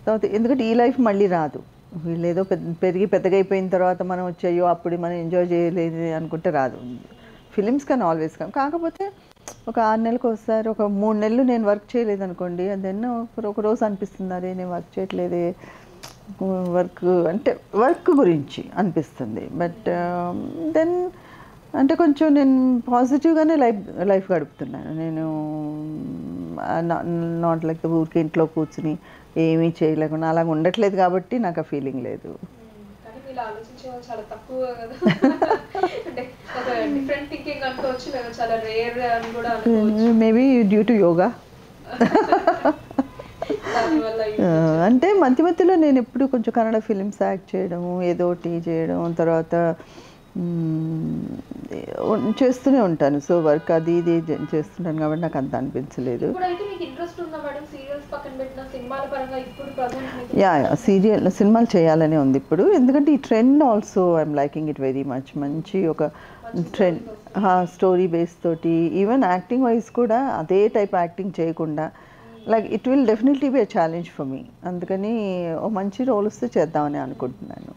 తర్వాత ఎందుకంటే ఈ లైఫ్ మళ్ళీ రాదు. వీళ్ళు ఏదో పెద్ద పెరిగి పెద్దగా అయిపోయిన తర్వాత మనం వచ్చాయో అప్పుడు మనం ఎంజాయ్ చేయలేదు అనుకుంటే రాదు. ఫిలిమ్స్ కానీ ఆల్వేస్ కానీ కాకపోతే ఒక ఆరు నెలలకు ఒకసారి ఒక మూడు నెలలు నేను వర్క్ చేయలేదు అనుకోండి దెన్ ఒక రోజు అనిపిస్తుంది అరే నేను వర్క్ చేయట్లేదే. వర్క్ అంటే వర్క్ గురించి అనిపిస్తుంది. బట్ దెన్ um, అంటే కొంచెం నేను పాజిటివ్గానే లైఫ్ లైఫ్ గడుపుతున్నాను. నేను నాట్ లైక్ ఊరికి ఇంట్లో కూర్చుని ఏమీ చేయలేకుండా అలాగ ఉండట్లేదు కాబట్టి నాకు ఆ ఫీలింగ్ లేదు. కానీ మీరు ఆలోచించే వాళ్ళు చాలా తక్కువ కదా. అంటే ఒక డిఫరెంట్ థింకింగ్ అనుకోవచ్చు. లేదా చాలా రేర్ అని కూడా అనుకోవచ్చు. మేబీ డ్యూ టు యోగా అంటే మధ్య మధ్యలో నేను ఎప్పుడు కొంచెం కన్నడ ఫిలిమ్స్ యాక్ట్ చేయడము ఏదో ఒకటి చేయడం తర్వాత చేస్తూనే ఉంటాను. సో వర్క్ అది ఇది చేస్తుంటాను కాబట్టి నాకు అంత అనిపించలేదు. Yeah yeah. సీరియల్ సినిమాలు చేయాలనే ఉంది ఇప్పుడు. ఎందుకంటే ఈ trend also I'm liking it very much మంచి ఒక ట్రెండ్. స్టోరీ బేస్ తోటి. ఈవెన్ యాక్టింగ్ వైజ్ కూడా అదే టైప్ యాక్టింగ్ చేయకుండా like it will definitely be a challenge for me అందుకని ఓ మంచి రోల్ వస్తే చేద్దామని అనుకుంటున్నాను.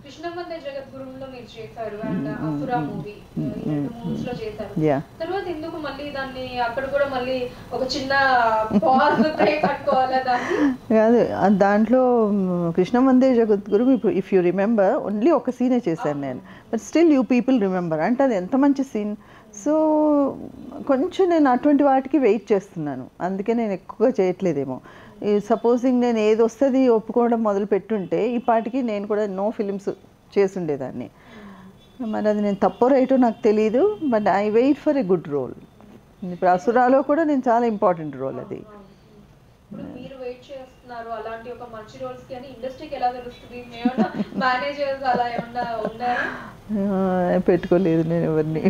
బ్రేక్ అనుకోవాలా దాన్ని కాదు దాంట్లో మ్, కృష్ణమందే జగద్గురు ఇప్పుడు ఇఫ్ యూ రిమెంబర్ ఓన్లీ ఒక సీనే చేశాను నేను. But still you people remember అంటే అది ఎంత మంచి సీన్ సో కొంచెం నేను అటువంటి వాటికి వెయిట్ చేస్తున్నాను. అందుకే నేను ఎక్కువగా చేయట్లేదేమో. ఈ సపోజింగ్ నేను ఏది వస్తుంది ఒప్పుకోవడం మొదలు పెట్టుంటే ఈ పాటికి నేను కూడా నో ఫిలిమ్స్ చేసుండేదాన్ని. మరి అది నేను తప్పో రైటో నాకు తెలియదు but I wait for a good role ఇప్పుడు అసురాలో కూడా నేను చాలా ఇంపార్టెంట్ రోల్ అది. చేస్తున్నారు. అలాంటి ఒక మంచి రోల్స్కి అని ఇండస్ట్రీకి ఎలా తెలుస్తుంది? ఏమన్నా మేనేజర్స్ అలా ఏమన్నా ఉన్నారా ఆ, పెట్టుకోలేదు నేను ఎవరిని.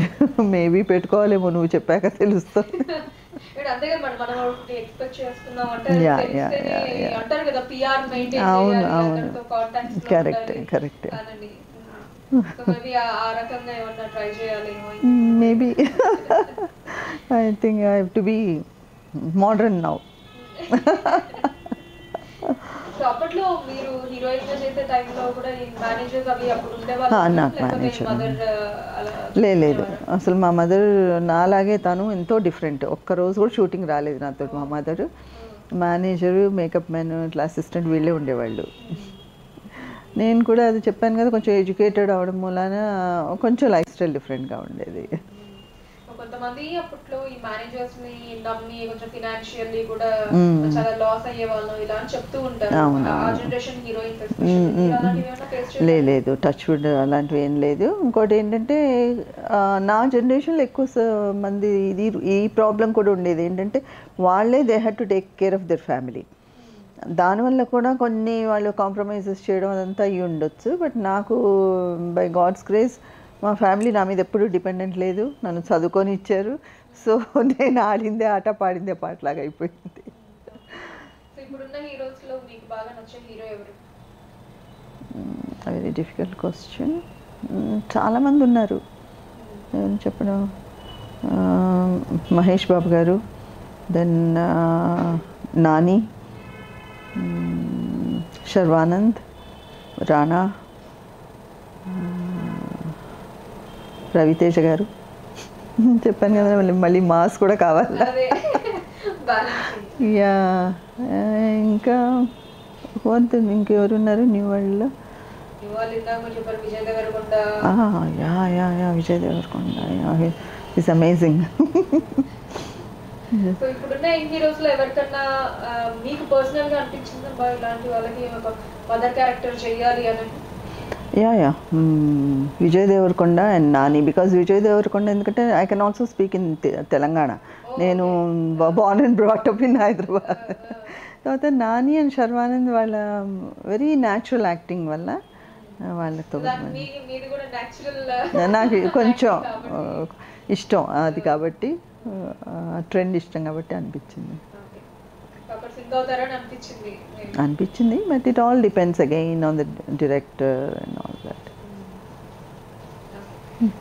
మేబీ పెట్టుకోవాలేమో నువ్వు చెప్పాక తెలుస్తుంది. ఇప్పుడు అంతే కదా మనం మనం ఒకటి ఎక్స్పెక్ట్ చేస్తున్నాం అంటే అది Yeah, yeah, తెలిస్తేనే yeah, yeah. అంటారు కదా పిఆర్ మెయింటైన్ అవును, చేయాలి అవును. అందరితో కాంటాక్ట్స్ Correct, correct. కానండి సో మేబీ ఆ రకంగా ఏమన్నా try చేయాలేమో maybe. I think I have to be modern now so అప్పట్లో మీరు హీరోయిన్గా చేసే టైంలో కూడా ఈ మేనేజర్స్ అవి అప్పుడు ఆ, ఉండేవాళ్ళు నాకు లే లేదు. అసలు మా మదర్ నాలాగే తను ఎంతో డిఫరెంట్ ఒక్కరోజు కూడా షూటింగ్ రాలేదు నాతో. మా మదర్ మేనేజరు మేకప్ మ్యాన్ ఇట్లా అసిస్టెంట్ వీళ్ళే ఉండేవాళ్ళు. నేను కూడా అది చెప్పాను కదా కొంచెం ఎడ్యుకేటెడ్ అవడం మూలాన కొంచెం లైఫ్ స్టైల్ డిఫరెంట్గా ఉండేది. కొంతమంది అప్పట్లో ఈ మేనేజర్స్ని నమ్మి కొంచెం ఫినాన్షియల్లీ కూడా. చాలా లాస్ అయ్యే వాళ్ళు ఇలా అని చెప్తూ ఉంటారు. ఆ. జనరేషన్ హీరోయిన్స్ లేదు టచ్ వుడ్ అలాంటివి ఏం లేదు. ఇంకోటి ఏంటంటే నా జనరేషన్లో ఎక్కువ మంది ఇది ఈ ప్రాబ్లం కూడా ఉండేది. ఏంటంటే వాళ్ళే they had to take care of their family దానివల్ల కూడా కొన్ని వాళ్ళు కాంప్రమైజెస్ చేయడం అదంతా అయ్యి ఉండొచ్చు. బట్ నాకు బై గాడ్స్ గ్రేస్ మా ఫ్యామిలీ నా మీద ఎప్పుడూ డిపెండెంట్ లేదు. నన్ను చదువుకొని ఇచ్చారు. సో నేను ఆడిందే ఆట పాడిందే పాటలాగా అయిపోయింది. Very difficult question. చాలామంది ఉన్నారు. ఏమని చెప్పడం? మహేష్ బాబు గారు దెన్ నాని శర్వానంద్ రాణా రవితేజ గారు. చెప్పాను కదా మళ్ళీ మళ్ళీ మాస్ కూడా కావాలి? యా. ఇంకా వంతు ఇంకెవరున్నారు న్యూ వరల్డ్లో? Yeah yeah yeah Vijay Deverakonda. Is amazing. So ఇప్పుడున్న ఎవరికన్నా మీకు అనిపించింది? ఇలాంటి వాళ్ళకి మదర్ క్యారెక్టర్ చేయాలి అని. Yeah yeah Vijay Deverakonda and Nani because Vijay Deverakonda ఎందుకంటే I can also speak in Telangana నేను born and brought up in Hyderabad తర్వాత నాని అండ్ శర్వానంద్ వాళ్ళ వెరీ న్యాచురల్ యాక్టింగ్ వల్ల ఆ, వాళ్ళతో న్యాచురల్ నాకు కొంచెం ఆ, ఇష్టం అది కాబట్టి ట్రెండ్ ఇష్టం కాబట్టి అనిపించింది. అవుతారని అనిపించింది. But it all depends again on the director and all that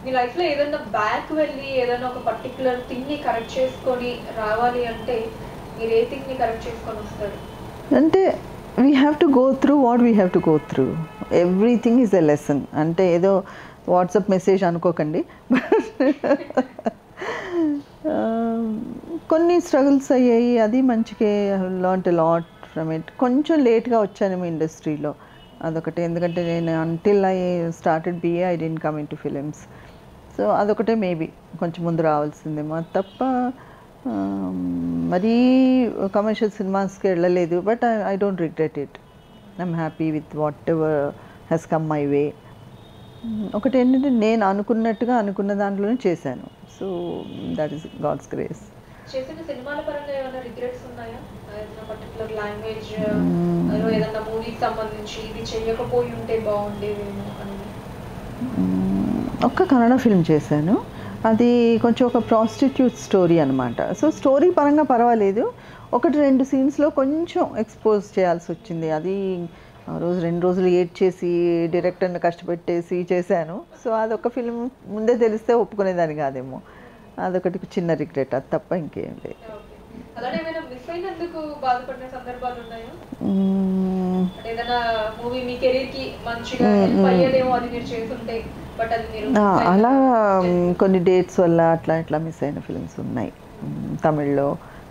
మీ లైఫ్లో ఏదైనా బ్యాక్ వెళ్ళి ఏదైనా ఒక పర్టికులర్ థింగ్ని కరెక్ట్ చేసుకొని రావాలి అంటే మీరు ఏ థింగ్ని కరెక్ట్ చేసుకొని వస్తారు? అంటే we have to go through what we have to go through everything is a lesson అంటే ఏదో వాట్సాప్ మెసేజ్ అనుకోకండి. కొన్ని స్ట్రగుల్స్ అయ్యాయి. అది మంచిగా లాంట్ లాట్ ఫ్రమ్ ఇట్ కొంచెం లేట్గా వచ్చాను మీ ఇండస్ట్రీలో. అదొకటి. ఎందుకంటే నేను until I started BA I didn't come into films so అదొకటే మేబీ కొంచెం ముందు రావాల్సిందేమో. తప్ప um, మరీ కమర్షియల్ సినిమాస్కి వెళ్ళలేదు. But I don't regret it I'm happy with whatever has come my way ఒకటి ఏంటంటే నేను అనుకున్నట్టుగా అనుకున్న దాంట్లోనే చేశాను. So that is God's grace. చేసిన సినిమాల పరంగా ఏమైనా రిగ్రెట్స్ ఉన్నాయా? ఏదైనా పర్టికులర్ లాంగ్వేజ్ ఏదైనా మూవీకి సంబంధించి ఇది చేయకపోయి ఉంటే బాగుండేదేమో అని. ఒక్క కన్నడ ఫిల్మ్ చేశాను. అది కొంచెం ఒక ప్రాస్టిట్యూట్ స్టోరీ అనమాట సో స్టోరీ పరంగా పర్వాలేదు. ఒకటి రెండు సీన్స్లో కొంచెం ఎక్స్పోజ్ చేయాల్సి వచ్చింది. అది రోజు రెండు రోజులు ఏడ్ చేసి డైరెక్టర్ని కష్టపెట్టేసి చేశాను. సో అదొక ఫిల్మ్ ముందే తెలిస్తే ఒప్పుకునేదాన్ని కాదేమో. అదొకటి చిన్న రిగ్రెట్ అది తప్ప ఇంకేం లేదు. అలా కొన్ని డేట్స్ వల్ల అట్లా ఇట్లా మిస్ అయిన ఫిల్మ్స్ ఉన్నాయి. తమిళ్ళో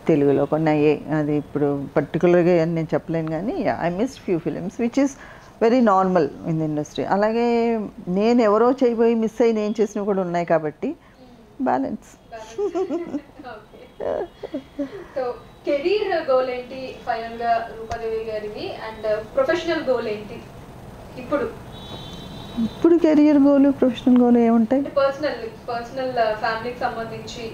తెలుగులో కొన్ని అయ్యాయి అది ఇప్పుడు పర్టికులర్గా నేను చెప్పలేను కానీ I miss few films which is very normal in the industry అలాగే నేను ఎవరో చేయబోయి మిస్ అయ్యి నేను చేసినవి కూడా ఉన్నాయి కాబట్టి బ్యాలెన్స్ సో కెరీర్ గోల్ ఏంటి? ఫైనల్గా రూపాదేవి గారిది అండ్ ప్రొఫెషనల్ గోల్ ఏంటి? ఇప్పుడు. ఇప్పుడు కెరియర్ గోలు ప్రొఫెషనల్ గోలు ఏముంటాయి పర్సనల్ పర్సనల్ ఫ్యామిలీకి సంబంధించి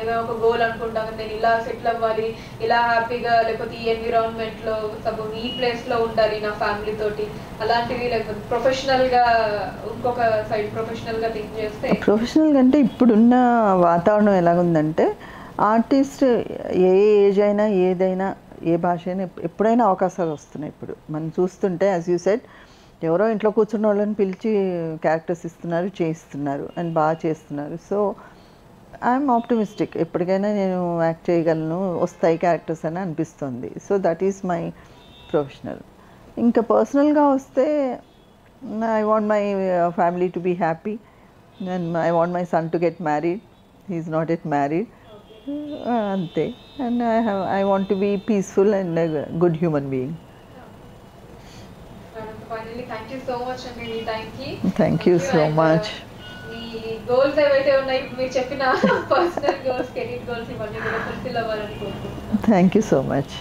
ఏదో ఒక గోల్ అనుకుంటాం నేను ఇలా సెటిల్ అవ్వాలి ఇలా హ్యాపీగా లేకపోతే ఈ ఎన్విరాన్మెంట్లో సపోజ్ ఈ ప్లేస్లో ఉండాలి నా ఫ్యామిలీ తోటి. అలాంటివి లేకపోతే ప్రొఫెషనల్గా ఇంకొక సైడ్ ప్రొఫెషనల్గా థింక్ చేస్తే. ప్రొఫెషనల్ అంటే ఇప్పుడున్న వాతావరణం ఎలాగుందంటే ఆర్టిస్ట్ ఏ ఏజ్ అయినా ఏదైనా ఏ భాష అయినా ఎప్పుడైనా అవకాశాలు వస్తున్నాయి ఇప్పుడు. మనం చూస్తుంటే యాజ్ యూ సెడ్ ఎవరో ఇంట్లో కూర్చున్న వాళ్ళని పిలిచి క్యారెక్టర్స్ ఇస్తున్నారు చేయిస్తున్నారు అండ్ బాగా చేస్తున్నారు. సో ఐఎమ్ ఆప్టమిస్టిక్ ఎప్పటికైనా నేను యాక్ట్ చేయగలను. వస్తాయి క్యారెక్టర్స్ అని అనిపిస్తుంది. So that is my professional ఇంకా పర్సనల్గా వస్తే I want my family to be happy and I want my son to get married he is not at married అంతే. And I have I want to be peaceful and good human being finally thank you so much goals ఏవైతే ఉన్నాయో ఇప్పుడు మీరు చెప్పిన personal goals career goals ఇవన్నీ కూడా fulfil అవ్వాలని కోరుకుంటున్నాను. Thank you so much